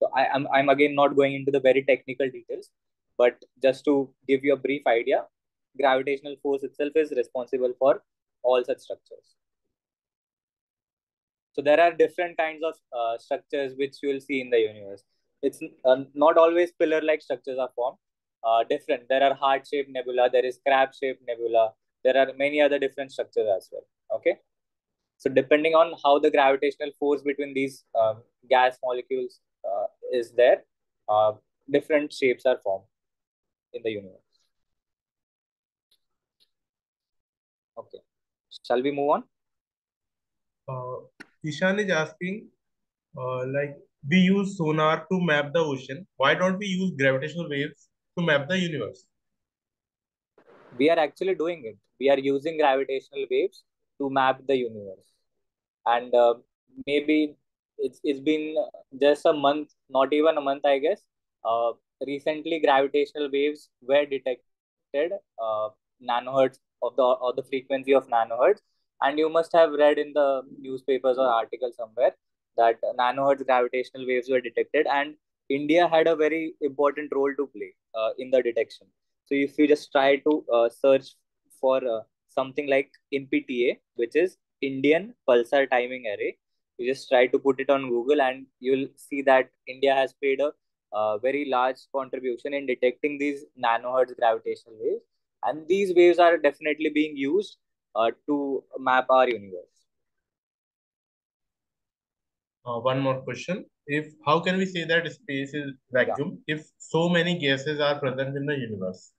So I, am I'm, I'm again not going into the very technical details, but just to give you a brief idea, gravitational force itself is responsible for all such structures. So there are different kinds of uh, structures which you will see in the universe. It's uh, not always pillar-like structures are formed. Uh, different. There are heart-shaped nebula. There is crab-shaped nebula. There are many other different structures as well. Okay. So depending on how the gravitational force between these uh, gas molecules uh, is there, uh, different shapes are formed in the universe. Okay. Shall we move on? Uh, Ishan is asking, uh, like, we use sonar to map the ocean. Why don't we use gravitational waves to map the universe? We are actually doing it. We are using gravitational waves to map the universe and uh, maybe it's it's been just a month, not even a month, I guess. Uh, recently, gravitational waves were detected, uh, nanohertz of the or the frequency of nanohertz, and you must have read in the newspapers or article somewhere that nanohertz gravitational waves were detected, and India had a very important role to play uh, in the detection. So if you just try to uh, search for uh, something like INPTA, which is Indian pulsar timing array. You just try to put it on Google and you'll see that India has played a uh, very large contribution in detecting these nanohertz gravitational waves. And these waves are definitely being used uh, to map our universe. Uh, one more question. If how can we say that space is vacuum yeah. if so many gases are present in the universe?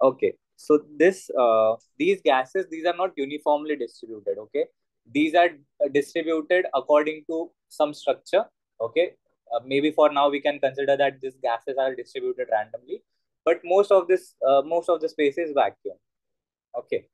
Okay so this uh, these gases these are not uniformly distributed okay these are uh, distributed according to some structure okay uh, maybe for now we can consider that these gases are distributed randomly but most of this uh, most of the space is vacuum okay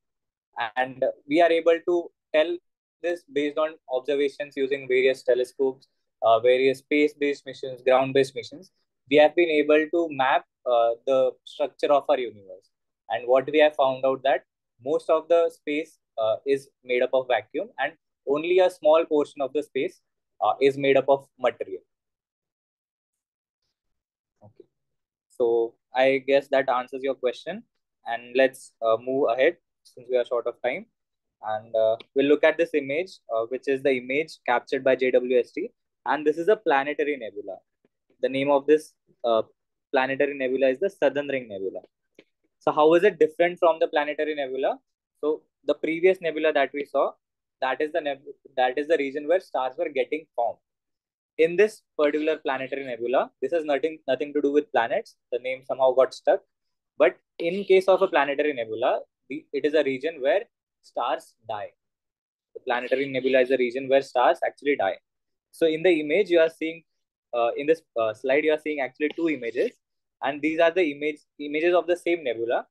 and we are able to tell this based on observations using various telescopes, uh, various space-based missions, ground-based missions. We have been able to map uh, the structure of our universe. And what we have found out that most of the space uh, is made up of vacuum and only a small portion of the space is made up of material. So I guess that answers your question. And let's uh, move ahead since we are short of time. And uh, we'll look at this image, uh, which is the image captured by JWST. And this is a planetary nebula. The name of this uh, planetary nebula is the Southern Ring Nebula. So how is it different from the planetary nebula? So the previous nebula that we saw, that is the that is the region where stars were getting formed. In this particular planetary nebula, this has nothing nothing to do with planets. The name somehow got stuck. But in case of a planetary nebula, the, it is a region where stars die. The planetary nebula is a region where stars actually die. So in the image you are seeing, uh, in this uh, slide you are seeing actually two images, and these are the image images of the same nebula.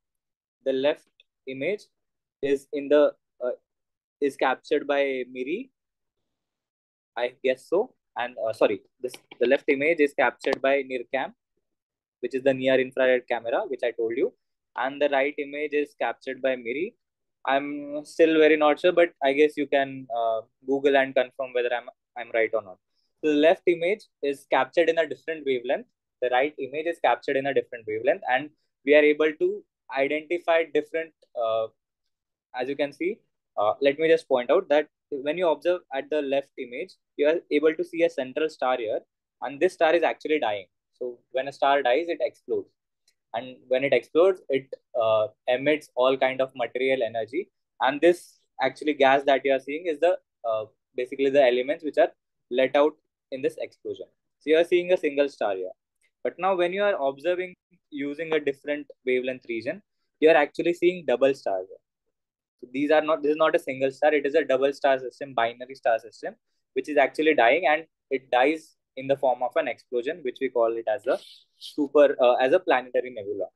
The left image is in the uh, is captured by MIRI. I guess so. And uh, sorry, this the left image is captured by NIRCam, which is the near infrared camera, which I told you, and the right image is captured by MIRI. I'm still very not sure, but I guess you can uh, Google and confirm whether I'm I'm right or not. So the left image is captured in a different wavelength. The right image is captured in a different wavelength, and we are able to identify different uh, as you can see, uh, let me just point out that when you observe at the left image, you are able to see a central star here, and this star is actually dying. So when a star dies, it explodes, and when it explodes, it uh, emits all kind of material energy, and this actually gas that you are seeing is the uh, basically the elements which are let out in this explosion. So you are seeing a single star here. But now when you are observing using a different wavelength region, you are actually seeing double stars. Here. These are not, this is not a single star, it is a double star system, binary star system, which is actually dying and it dies in the form of an explosion, which we call it as a super, uh, as a planetary nebula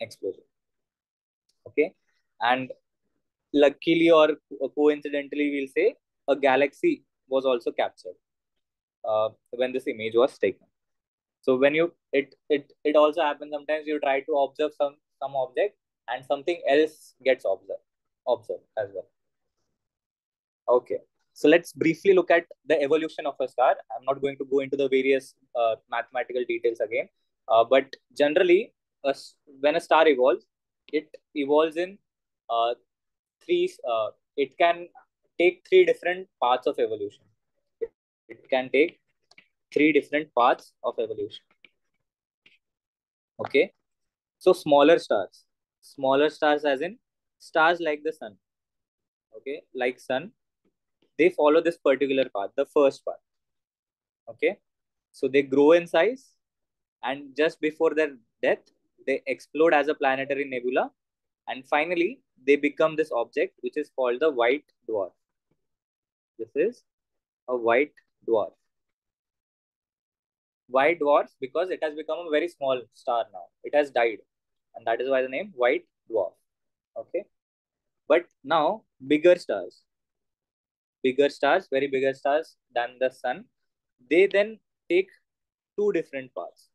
explosion. Okay. And luckily or coincidentally, we'll say a galaxy was also captured uh, when this image was taken. So when you, it, it, it also happens sometimes you try to observe some, some object and something else gets observed observe as well. Okay, so let's briefly look at the evolution of a star. I'm not going to go into the various uh, mathematical details again, uh, but generally, a, when a star evolves, it evolves in uh, three, uh, it can take three different paths of evolution. It can take three different paths of evolution. Okay, so smaller stars, smaller stars as in stars like the sun, okay, like sun, they follow this particular path, the first path. Okay, so they grow in size, and just before their death, they explode as a planetary nebula, and finally they become this object which is called the white dwarf. This is a white dwarf. White dwarf because it has become a very small star now. It has died, and that is why the name white dwarf. Okay. But now bigger stars, bigger stars, very bigger stars than the sun, they then take two different paths.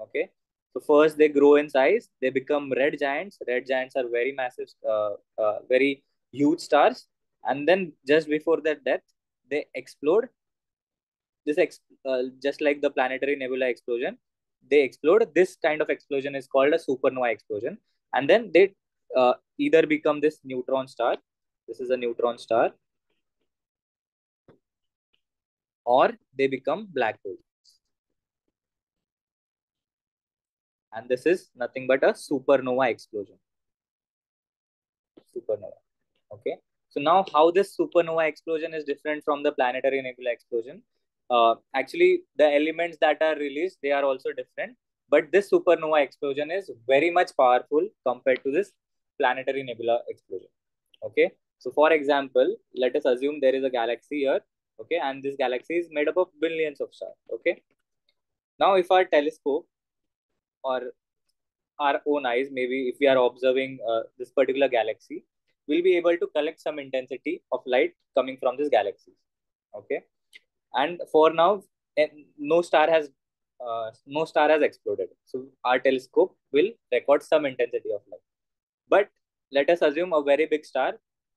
Okay. So first they grow in size, they become red giants. Red giants are very massive, uh, uh, very huge stars. And then just before their death, they explode. This ex uh, just like the planetary nebula explosion, they explode. This kind of explosion is called a supernova explosion. And then they uh, either become this neutron star. This is a neutron star. Or they become black holes. And this is nothing but a supernova explosion. Supernova. Okay. So now how this supernova explosion is different from the planetary nebula explosion. Uh, actually, the elements that are released, they are also different. But this supernova explosion is very much powerful compared to this planetary nebula explosion. Okay. So for example, let us assume there is a galaxy here. Okay. And this galaxy is made up of billions of stars. Okay. Now, if our telescope or our own eyes, maybe if we are observing uh, this particular galaxy, we'll be able to collect some intensity of light coming from this galaxy. Okay. And for now, eh, no star has uh, no star has exploded. So our telescope will record some intensity of light. But let us assume a very big star.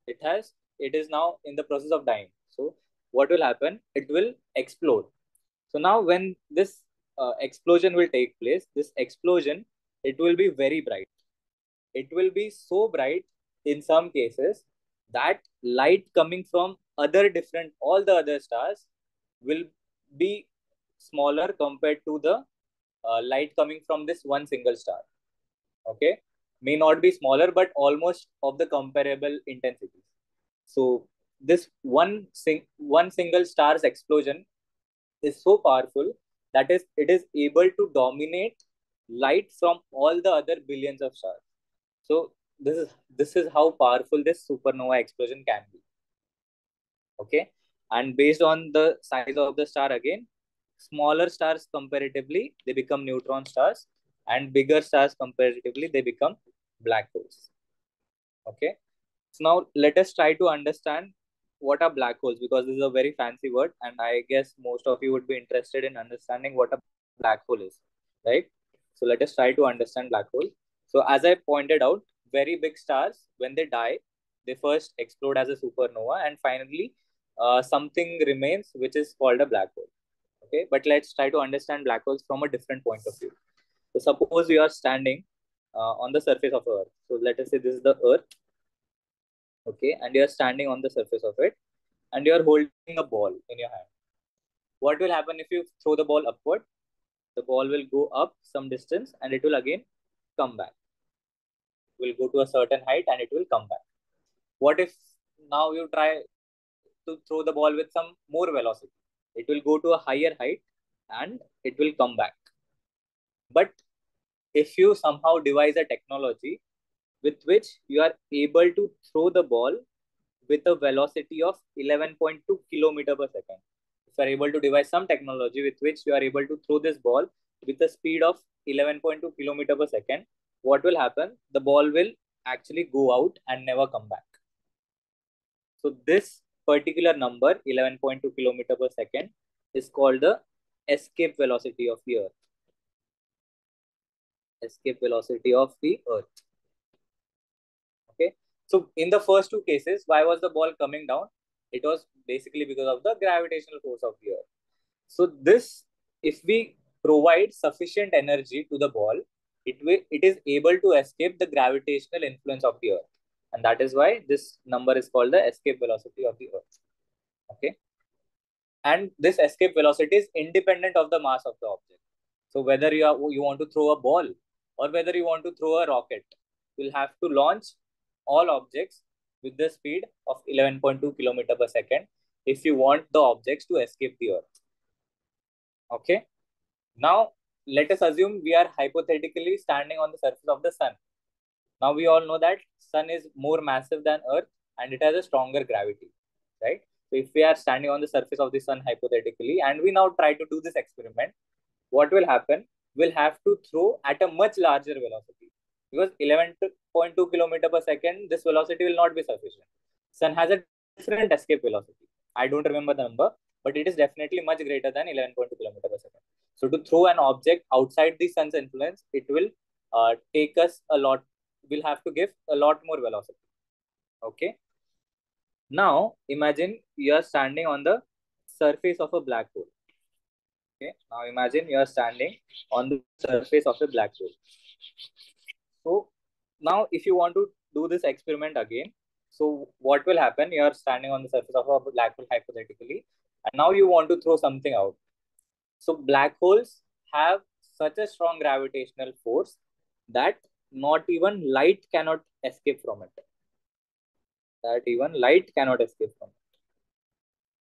It has it is now in the process of dying. So what will happen? It will explode. So now when this uh, explosion will take place, this explosion it will be very bright. It will be so bright in some cases that light coming from other different all the other stars will be smaller compared to the uh, light coming from this one single star okay may not be smaller but almost of the comparable intensity so this one sing one single star's explosion is so powerful that is it is able to dominate light from all the other billions of stars. So this is this is how powerful this supernova explosion can be. Okay? And based on the size of the star again smaller stars comparatively they become neutron stars and bigger stars comparatively they become black holes. Okay? So now let us try to understand what are black holes because this is a very fancy word and i guess most of you would be interested in understanding what a black hole is right? So let us try to understand black hole. So as i pointed out very big stars when they die they first explode as a supernova and finally uh, something remains which is called a black hole. Okay? But let's try to understand black holes from a different point of view so suppose you are standing uh, on the surface of earth. So let us say this is the earth okay and you are standing on the surface of it and you are holding a ball in your hand. What will happen if you throw the ball upward? The ball will go up some distance and it will again come back. It will go to a certain height and it will come back. What if now you try to throw the ball with some more velocity? It will go to a higher height and it will come back. But if you somehow devise a technology with which you are able to throw the ball with a velocity of 11.2 kilometer per second, if you are able to devise some technology with which you are able to throw this ball with a speed of 11.2 kilometer per second, what will happen? The ball will actually go out and never come back. So this particular number, 11.2 kilometer per second, is called the escape velocity of the Earth. Escape velocity of the Earth. Okay. So in the first two cases, why was the ball coming down? It was basically because of the gravitational force of the Earth. So this, if we provide sufficient energy to the ball, it will it is able to escape the gravitational influence of the Earth. And that is why this number is called the escape velocity of the Earth. Okay. And this escape velocity is independent of the mass of the object. So whether you, are, you want to throw a ball or whether you want to throw a rocket, you'll have to launch all objects with the speed of 11.2 kilometer per second if you want the objects to escape the earth. Okay. Now, let us assume we are hypothetically standing on the surface of the sun. Now we all know that sun is more massive than earth and it has a stronger gravity, right? So if we are standing on the surface of the sun hypothetically and we now try to do this experiment, what will happen? We'll have to throw at a much larger velocity because 11.2 kilometer per second, this velocity will not be sufficient. Sun has a different escape velocity. I don't remember the number, but it is definitely much greater than 11.2 kilometer per second. So to throw an object outside the sun's influence, it will uh, take us a lot we'll have to give a lot more velocity. Okay. Now imagine you are standing on the surface of a black hole. Okay. Now imagine you are standing on the surface of a black hole. So now if you want to do this experiment again, so what will happen? You are standing on the surface of a black hole hypothetically, and now you want to throw something out. So black holes have such a strong gravitational force that not even light cannot escape from it. That even light cannot escape from it.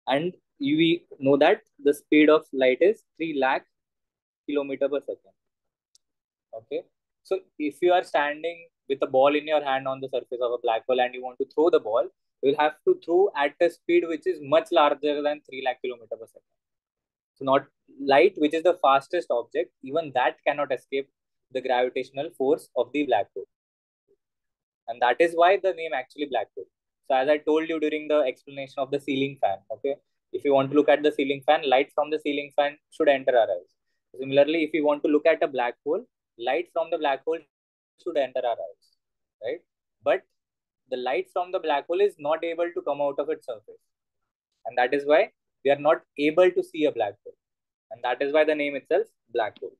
And we know that the speed of light is 3 lakh kilometer per second. Okay. So if you are standing with a ball in your hand on the surface of a black hole and you want to throw the ball, you will have to throw at a speed which is much larger than 3 lakh kilometer per second. So not light, which is the fastest object, even that cannot escape the gravitational force of the black hole. And that is why the name actually black hole. So as I told you during the explanation of the ceiling fan, okay, if you want to look at the ceiling fan, light from the ceiling fan should enter our eyes. Similarly, if you want to look at a black hole, light from the black hole should enter our eyes, right? But the light from the black hole is not able to come out of its surface. And that is why we are not able to see a black hole. And that is why the name itself, black hole.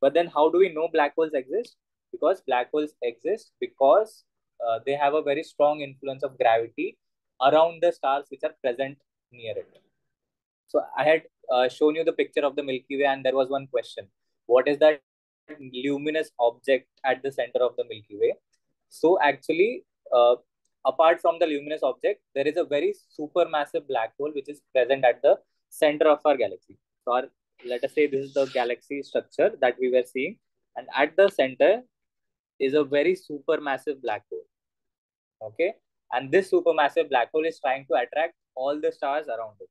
But then how do we know black holes exist? Because black holes exist because uh, they have a very strong influence of gravity around the stars which are present near it. So I had uh, shown you the picture of the Milky Way and there was one question. What is that luminous object at the center of the Milky Way? So actually, uh, apart from the luminous object, there is a very supermassive black hole which is present at the center of our galaxy. So our, let us say this is the galaxy structure that we were seeing. And at the center is a very supermassive black hole. Okay. And this supermassive black hole is trying to attract all the stars around it.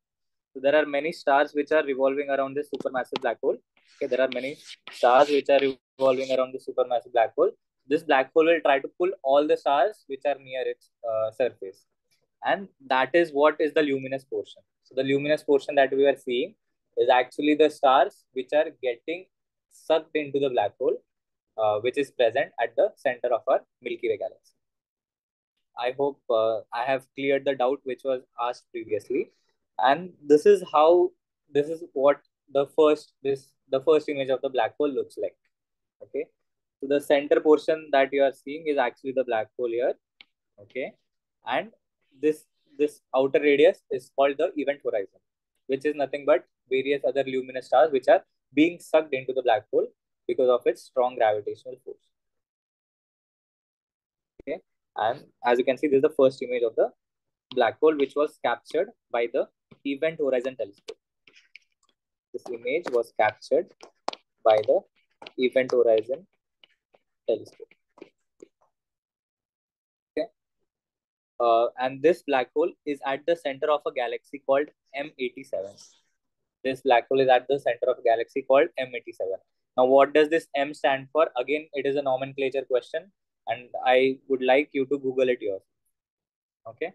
So there are many stars which are revolving around this supermassive black hole. Okay, there are many stars which are revolving around the supermassive black hole. This black hole will try to pull all the stars which are near its uh, surface. And that is what is the luminous portion. So the luminous portion that we are seeing is actually the stars which are getting sucked into the black hole, uh, which is present at the center of our Milky Way galaxy. I hope uh, I have cleared the doubt which was asked previously and this is how this is what the first this the first image of the black hole looks like. Okay? So the center portion that you are seeing is actually the black hole here. Okay? And this this outer radius is called the event horizon which is nothing but various other luminous stars which are being sucked into the black hole because of its strong gravitational force. Okay? And as you can see this is the first image of the black hole which was captured by the Event Horizon Telescope. This image was captured by the Event Horizon Telescope. Okay. Uh, and this black hole is at the center of a galaxy called M87. This black hole is at the center of a galaxy called M87. Now, what does this M stand for? Again, it is a nomenclature question, and I would like you to Google it yourself. Okay.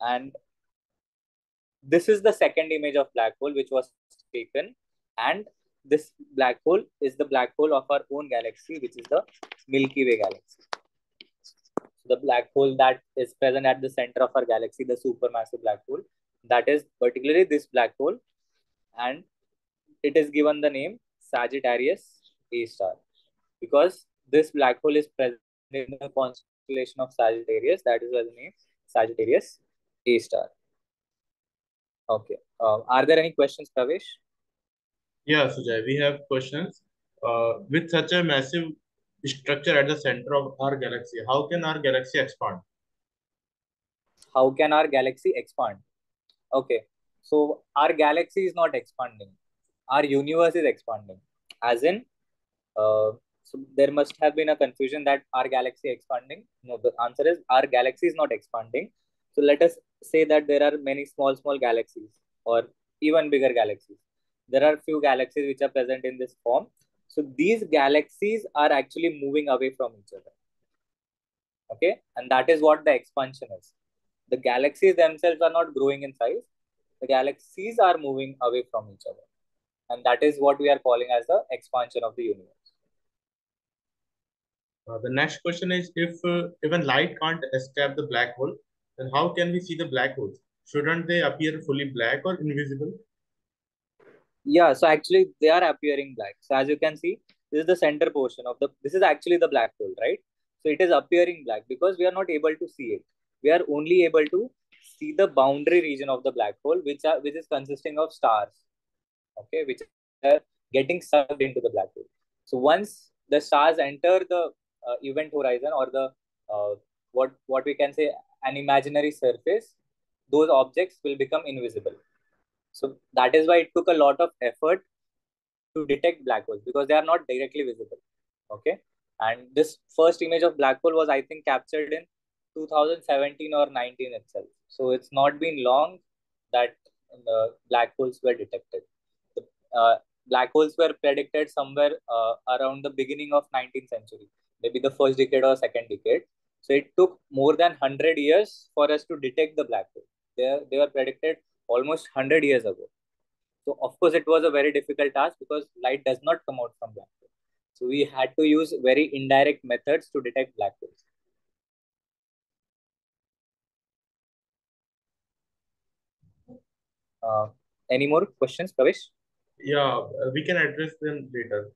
And this is the second image of black hole which was taken and this black hole is the black hole of our own galaxy which is the milky way galaxy. The black hole that is present at the center of our galaxy the supermassive black hole that is particularly this black hole and it is given the name sagittarius a star because this black hole is present in the constellation of sagittarius that is why the name sagittarius a star Okay. Uh, are there any questions, Kavish? Yeah, Sujay, we have questions. Uh, with such a massive structure at the center of our galaxy, how can our galaxy expand? How can our galaxy expand? Okay. So our galaxy is not expanding. Our universe is expanding. As in, uh, so there must have been a confusion that our galaxy expanding. No, the answer is our galaxy is not expanding. So let us say that there are many small, small galaxies or even bigger galaxies. There are few galaxies which are present in this form. So these galaxies are actually moving away from each other. Okay. And that is what the expansion is. The galaxies themselves are not growing in size. The galaxies are moving away from each other. And that is what we are calling as the expansion of the universe. Uh, the next question is if uh, even light can't escape the black hole, then how can we see the black holes? Shouldn't they appear fully black or invisible? Yeah, so actually they are appearing black. So as you can see, this is the center portion of the, this is actually the black hole, right? So it is appearing black because we are not able to see it. We are only able to see the boundary region of the black hole, which are which is consisting of stars, okay, which are getting sucked into the black hole. So once the stars enter the uh, event horizon or the uh, what what we can say an imaginary surface, those objects will become invisible. So that is why it took a lot of effort to detect black holes because they are not directly visible. Okay. And this first image of black hole was, I think, captured in 2017 or 19 itself. So it's not been long that the black holes were detected. The, uh, black holes were predicted somewhere uh, around the beginning of 19th century, maybe the first decade or second decade So it took more than 100 years for us to detect the black hole. They, they were predicted almost 100 years ago. So of course it was a very difficult task because light does not come out from black hole. So we had to use very indirect methods to detect black holes. Uh, any more questions, Pravesh? Yeah, we can address them later.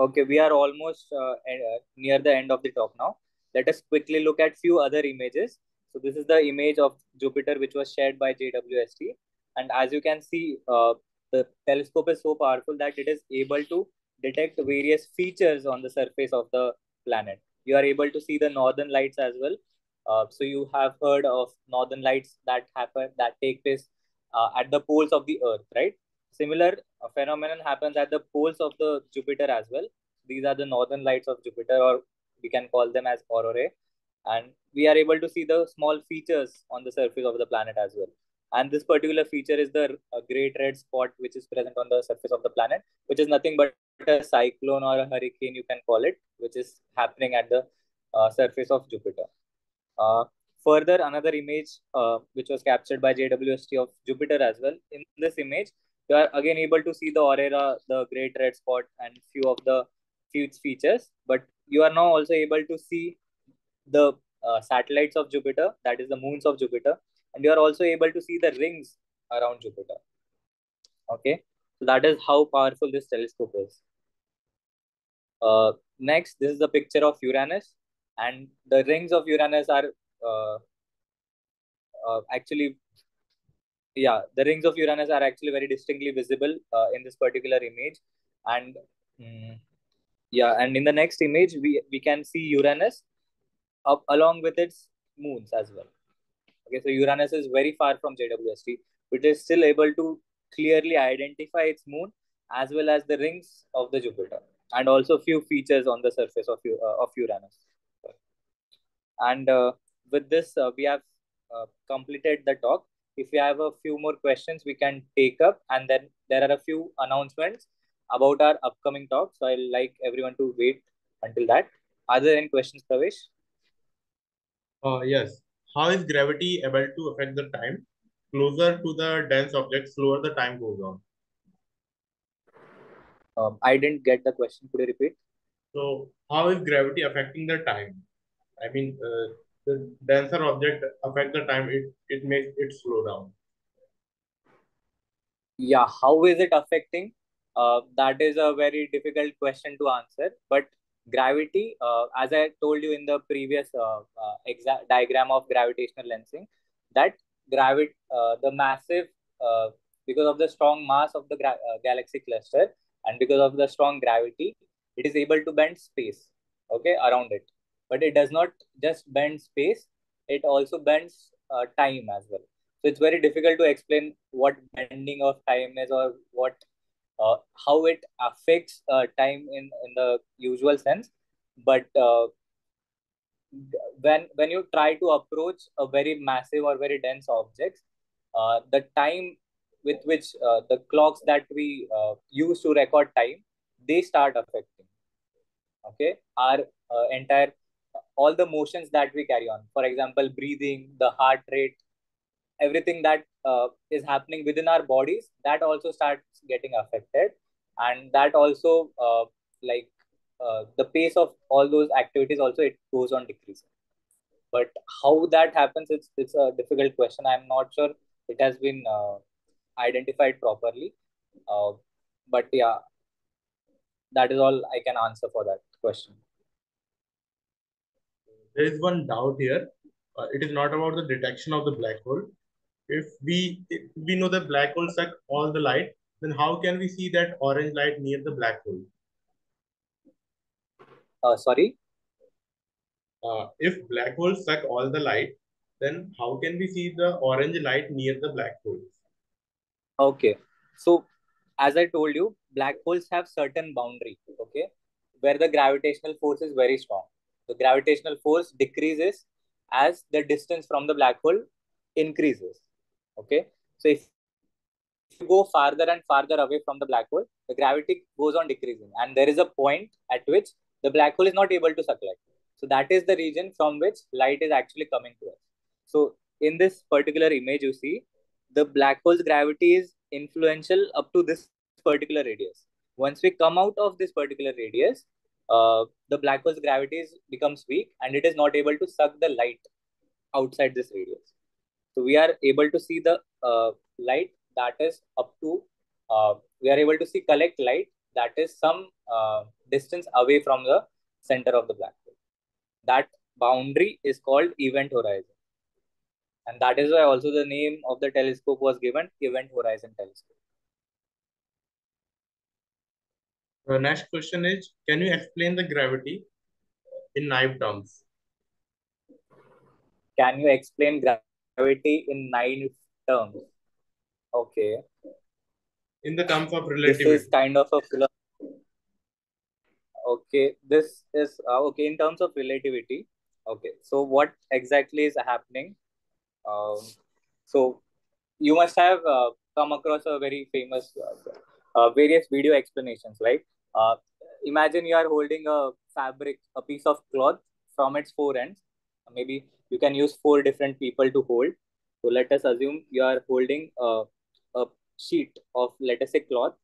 Okay, we are almost uh, uh, near the end of the talk now. Let us quickly look at few other images. So this is the image of Jupiter, which was shared by JWST. And as you can see, uh, the telescope is so powerful that it is able to detect various features on the surface of the planet. You are able to see the northern lights as well. Uh, so you have heard of northern lights that happen that take place uh, at the poles of the Earth, right? Similar phenomenon happens at the poles of the Jupiter as well. These are the northern lights of Jupiter, or we can call them as aurorae, and we are able to see the small features on the surface of the planet as well. And this particular feature is the great red spot, which is present on the surface of the planet, which is nothing but a cyclone or a hurricane, you can call it, which is happening at the uh, surface of Jupiter. Uh, further, another image uh, which was captured by JWST of Jupiter as well. In this image, you are again able to see the aurora, the great red spot, and few of the few features. But you are now also able to see the uh, satellites of Jupiter, that is the moons of Jupiter, and you are also able to see the rings around Jupiter. Okay, so that is how powerful this telescope is. Uh, next, this is a picture of Uranus, and the rings of Uranus are uh, uh, actually, yeah, the rings of Uranus are actually very distinctly visible uh, in this particular image, and mm, yeah, and in the next image, we we can see Uranus up along with its moons as well. Okay, so Uranus is very far from JWST, but is still able to clearly identify its moon as well as the rings of the Jupiter and also few features on the surface of, uh, of Uranus. And uh, with this, uh, we have uh, completed the talk. If you have a few more questions, we can take up. And then there are a few announcements about our upcoming talk. So I'd like everyone to wait until that. Are there any questions, Pravesh? Uh, yes. How is gravity able to affect the time? Closer to the dense object, slower the time goes on. Um, I didn't get the question. Could you repeat? So, how is gravity affecting the time? I mean, uh, the denser object affect the time. It it makes it slow down. Yeah, how is it affecting? Uh, that is a very difficult question to answer. But gravity, uh, as I told you in the previous uh, uh diagram of gravitational lensing, that gravity, uh, the massive, uh, because of the strong mass of the galaxy cluster, and because of the strong gravity, it is able to bend space, okay, around it. But it does not just bend space; it also bends time as well. So it's very difficult to explain what bending of time is or what uh, how it affects uh, time in, in the usual sense. But uh, when when you try to approach a very massive or very dense objects, uh, the time with which uh, the clocks that we uh, use to record time, they start affecting. Okay, our entire all the motions that we carry on. For example, breathing, the heart rate, everything that uh, is happening within our bodies that also starts getting affected. And that also uh, like uh, the pace of all those activities also it goes on decreasing. But how that happens it's it's a difficult question. I'm not sure it has been uh, identified properly. Uh, but yeah that is all i can answer for that question there is one doubt here uh, it is not about the detection of the black hole if we if we know that black hole suck all the light, then how can we see that orange light near the black hole? Uh, sorry. Uh, if black holes suck all the light, then how can we see the orange light near the black holes? Okay. So, as I told you, black holes have certain boundary, okay, where the gravitational force is very strong. The gravitational force decreases as the distance from the black hole increases. Okay. So if you go farther and farther away from the black hole, the gravity goes on decreasing. And there is a point at which the black hole is not able to suck light. So that is the region from which light is actually coming to us. So in this particular image, you see the black hole's gravity is influential up to this particular radius. Once we come out of this particular radius, uh, the black hole's gravity becomes weak and it is not able to suck the light outside this radius. So we are able to see the uh, light that is up to, uh, we are able to see collect light that is some uh, distance away from the center of the black hole. That boundary is called event horizon. And that is why also the name of the telescope was given Event Horizon Telescope. The next question is, can you explain the gravity in naive terms? Can you explain gravity in naive terms? Okay. In the terms of relativity. This is kind of a okay this is uh, okay in terms of relativity okay so what exactly is happening um, so you must have uh, come across a very famous uh, uh various video explanations right uh, imagine you are holding a fabric a piece of cloth from its four ends. Maybe you can use four different people to hold. So let us assume you are holding a, a sheet of let us say cloth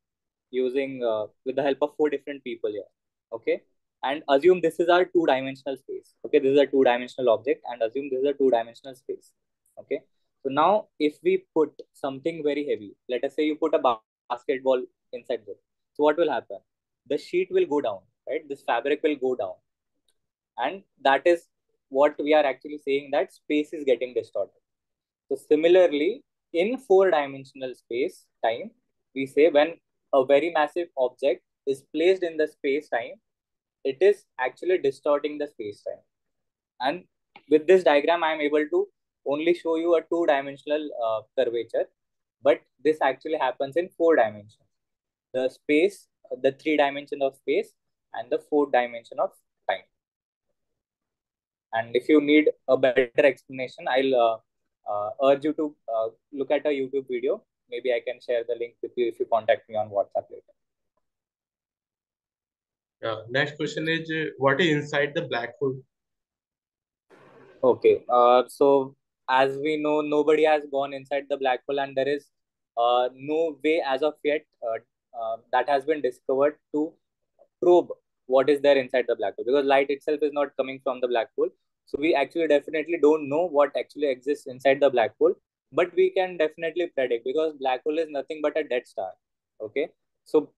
using uh, with the help of four different people here okay? And assume this is our two dimensional space okay? This is a two dimensional object and assume this is a two dimensional space okay? So now if we put something very heavy let us say you put a basketball inside this so what will happen the sheet will go down right? This fabric will go down. And that is what we are actually saying that space is getting distorted. So similarly in four dimensional space time we say when a very massive object is placed in the space time it is actually distorting the space time. And with this diagram i am able to only show you a two dimensional uh, curvature but this actually happens in four dimensions. The space the three dimension of space and the four dimension of time. And if you need a better explanation i'll uh, uh, urge you to uh, look at a youtube video. Maybe i can share the link with you if you contact me on whatsapp later. Yeah next question is uh, what is inside the black hole? Okay uh, so as we know, nobody has gone inside the black hole, and there is uh, no way as of yet uh, uh, that has been discovered to probe what is there inside the black hole because light itself is not coming from the black hole. So we actually definitely don't know what actually exists inside the black hole, but we can definitely predict because black hole is nothing but a dead star. Okay, so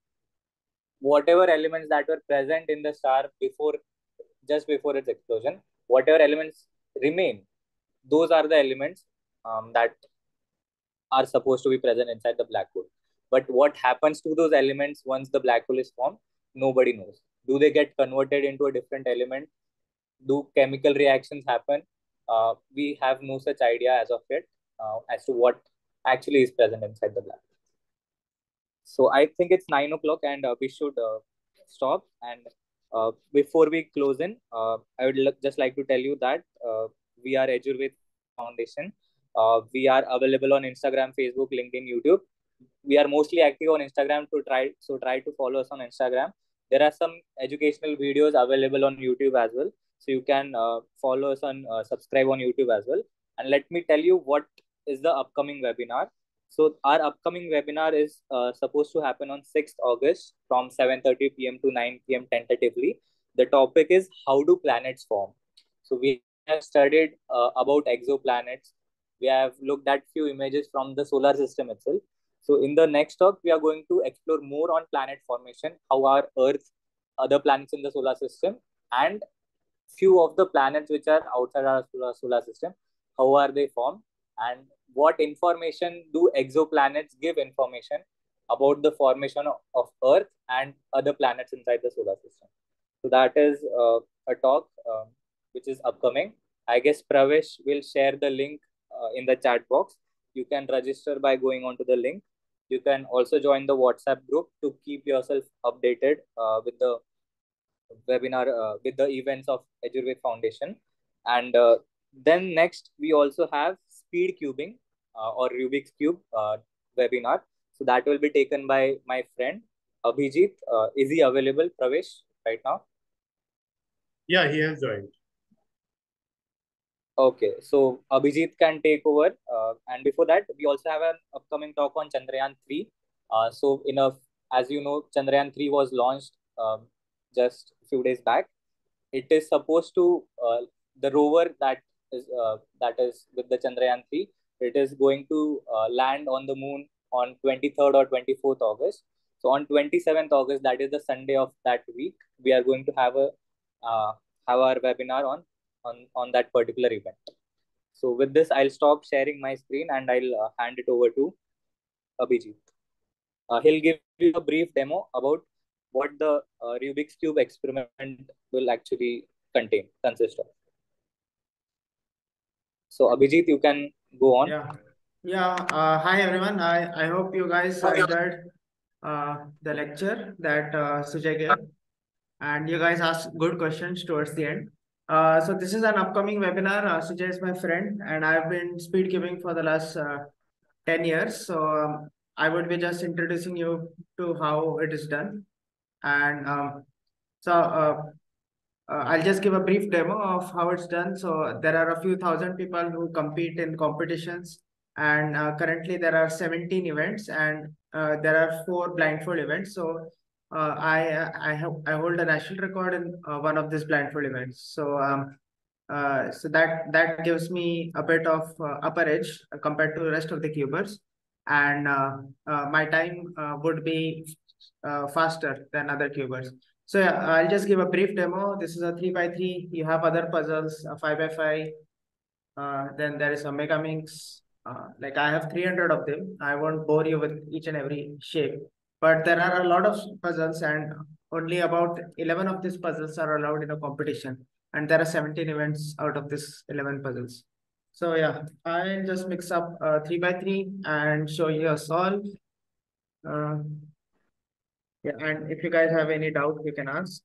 whatever elements that were present in the star before just before its explosion, whatever elements remain those are the elements um, that are supposed to be present inside the black hole. But what happens to those elements once the black hole is formed, nobody knows. Do they get converted into a different element? Do chemical reactions happen? Uh, we have no such idea as of yet uh, as to what actually is present inside the black hole. So I think it's nine o'clock and uh, we should uh, stop. And uh, before we close in, uh, I would just like to tell you that we are Edurved Foundation. We are available on Instagram, Facebook, LinkedIn, YouTube. We are mostly active on Instagram to try so try to follow us on Instagram. There are some educational videos available on YouTube as well, so you can uh, follow us on uh, subscribe on YouTube as well. And let me tell you what is the upcoming webinar. So our upcoming webinar is uh, supposed to happen on 6th August from 7:30 p.m. to 9 p.m. tentatively. The topic is how do planets form. So we have studied uh, about exoplanets. We have looked at few images from the solar system itself. So in the next talk, we are going to explore more on planet formation, how our Earth, other planets in the solar system, and few of the planets which are outside our solar, solar system, how are they formed, and what information do exoplanets give information about the formation of, Earth and other planets inside the solar system. So that is uh, a talk. Um, which is upcoming. I guess Pravesh will share the link uh, in the chat box. You can register by going onto the link. You can also join the WhatsApp group to keep yourself updated uh, with the webinar, uh, with the events of Edurved Foundation. And uh, then next, we also have speed cubing uh, or Rubik's Cube uh, webinar. So that will be taken by my friend Abhijit. is he available, Pravesh, right now? Yeah, he has joined. Okay, so Abhijit can take over. Uh, and before that, we also have an upcoming talk on Chandrayaan 3. Uh, so, in a, as you know, Chandrayaan 3 was launched um, just a few days back. It is supposed to, uh, the rover that is, uh, that is with the Chandrayaan 3, it is going to uh, land on the moon on 23rd or 24th August. So, on 27th August, that is the Sunday of that week, we are going to have a uh, have our webinar on on, on that particular event. So with this, I'll stop sharing my screen and I'll uh, hand it over to Abhijit. Uh, he'll give you a brief demo about what the uh, Rubik's Cube experiment will actually contain, consist of. So Abhijit, you can go on. Yeah. Yeah. Uh, hi, everyone. I, I hope you guys enjoyed uh, the lecture that uh, Sujay gave. And you guys asked good questions towards the end. Uh, so this is an upcoming webinar. Uh, Sujay is my friend, and I've been speed cubing for the last uh, 10 years. So um, I would be just introducing you to how it is done. And um, so uh, uh, I'll just give a brief demo of how it's done. So there are a few thousand people who compete in competitions. And uh, currently there are 17 events and there are four blindfold events. So uh, I I have I hold a national record in uh, one of these blindfold events. So um, uh, so that that gives me a bit of uh, upper edge compared to the rest of the cubers, and uh, uh, my time would be faster than other cubers. So yeah, I'll just give a brief demo. This is a three by three. You have other puzzles, a five by five. then there is a Megaminx. like I have 300 of them. I won't bore you with each and every shape but there are a lot of puzzles and only about 11 of these puzzles are allowed in a competition. And there are 17 events out of this 11 puzzles. So yeah, I'll just mix up uh, three by three and show you a solve. Uh, yeah, and if you guys have any doubt, you can ask.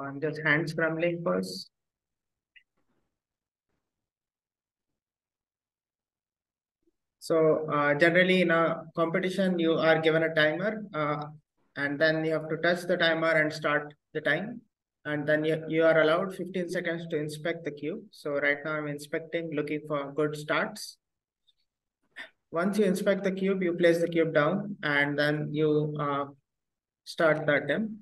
I'm just hand scrambling first. So uh, generally in a competition, you are given a timer uh, and then you have to touch the timer and start the time. And then you, you are allowed 15 seconds to inspect the cube. So right now I'm inspecting, looking for good starts. Once you inspect the cube, you place the cube down and then you uh, start the attempt.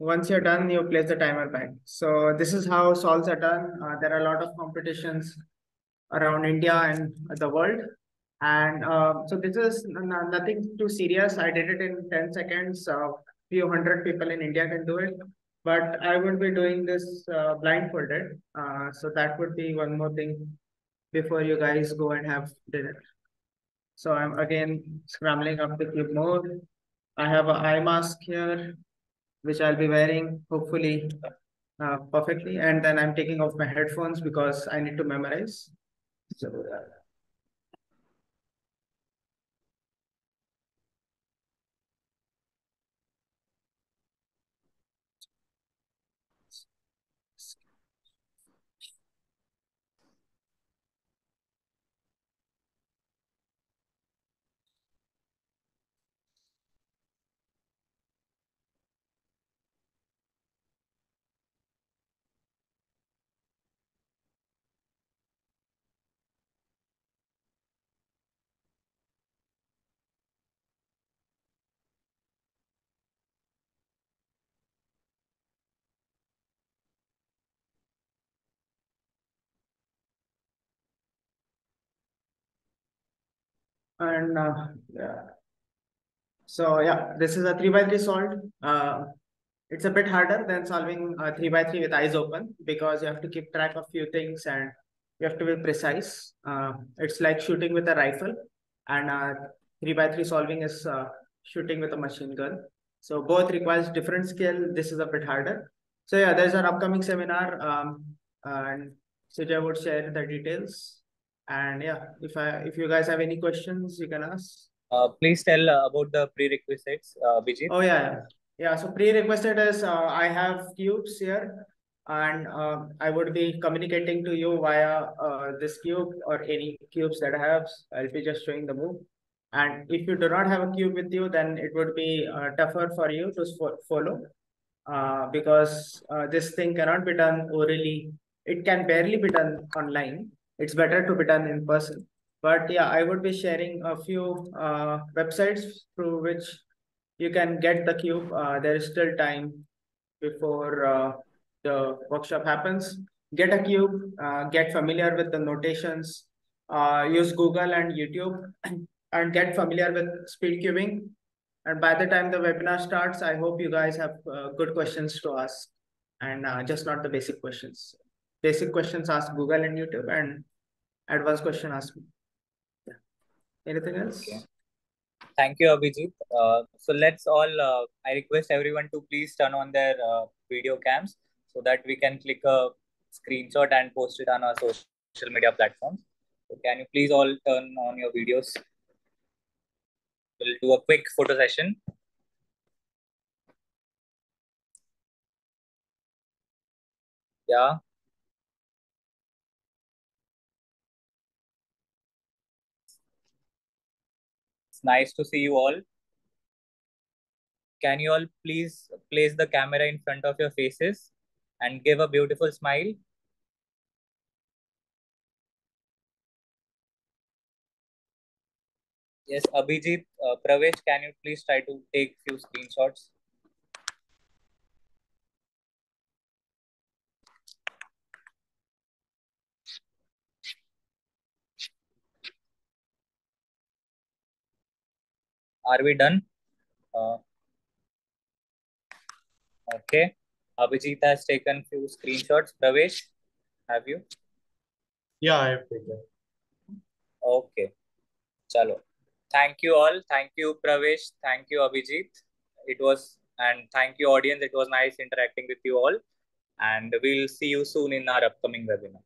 Once you're done, you place the timer back. So this is how solves are done. Uh, there are a lot of competitions around India and the world. And uh, so this is nothing too serious. I did it in 10 seconds. A uh, few hundred people in India can do it. But I would be doing this uh, blindfolded. Uh, so that would be one more thing before you guys go and have dinner. So I'm again scrambling up the cube mode. I have an eye mask here which I'll be wearing hopefully uh, perfectly. And then I'm taking off my headphones because I need to memorize. So uh, And uh, yeah. So yeah, this is a three by three solved. Uh, it's a bit harder than solving a three by three with eyes open because you have to keep track of few things and you have to be precise. Uh, it's like shooting with a rifle and uh, three by three solving is uh, shooting with a machine gun. So both requires different skill. This is a bit harder. So yeah, there's an upcoming seminar um, and Sujay would share the details. And yeah, if I if you guys have any questions, you can ask. Uh, please tell uh, about the prerequisites, uh. Oh yeah, yeah. So prerequisite is uh, I have cubes here. and uh, I would be communicating to you via uh, this cube or any cubes that I have. I'll be just showing the move. And if you do not have a cube with you, then it would be uh, tougher for you to follow uh, because uh, this thing cannot be done orally. It can barely be done online. It's better to be done in person. But yeah, I would be sharing a few uh, websites through which you can get the cube. there is still time before the workshop happens. Get a cube, uh, get familiar with the notations, uh, use Google and YouTube, and get familiar with speed cubing. And by the time the webinar starts, I hope you guys have uh, good questions to ask and uh, just not the basic questions. Basic questions ask Google and YouTube and advanced question ask me. Anything else? Okay. Thank you, Abhijit. Uh, so let's all, uh, I request everyone to please turn on their video cams so that we can click a screenshot and post it on our social media platforms. So can you please all turn on your videos? We'll do a quick photo session. Yeah. Nice to see you all. Can you all please place the camera in front of your faces? and give a beautiful smile. Yes, Abhijit, uh, Pravesh, can you please try to take few screenshots? Are we done? Uh, okay. Abhijit has taken few screenshots. Pravesh, have you? Yeah, I have taken. Okay. Chalo. Thank you all. Thank you, Pravesh. Thank you, Abhijit. It was, and thank you, audience. It was nice interacting with you all. And we'll see you soon in our upcoming webinar.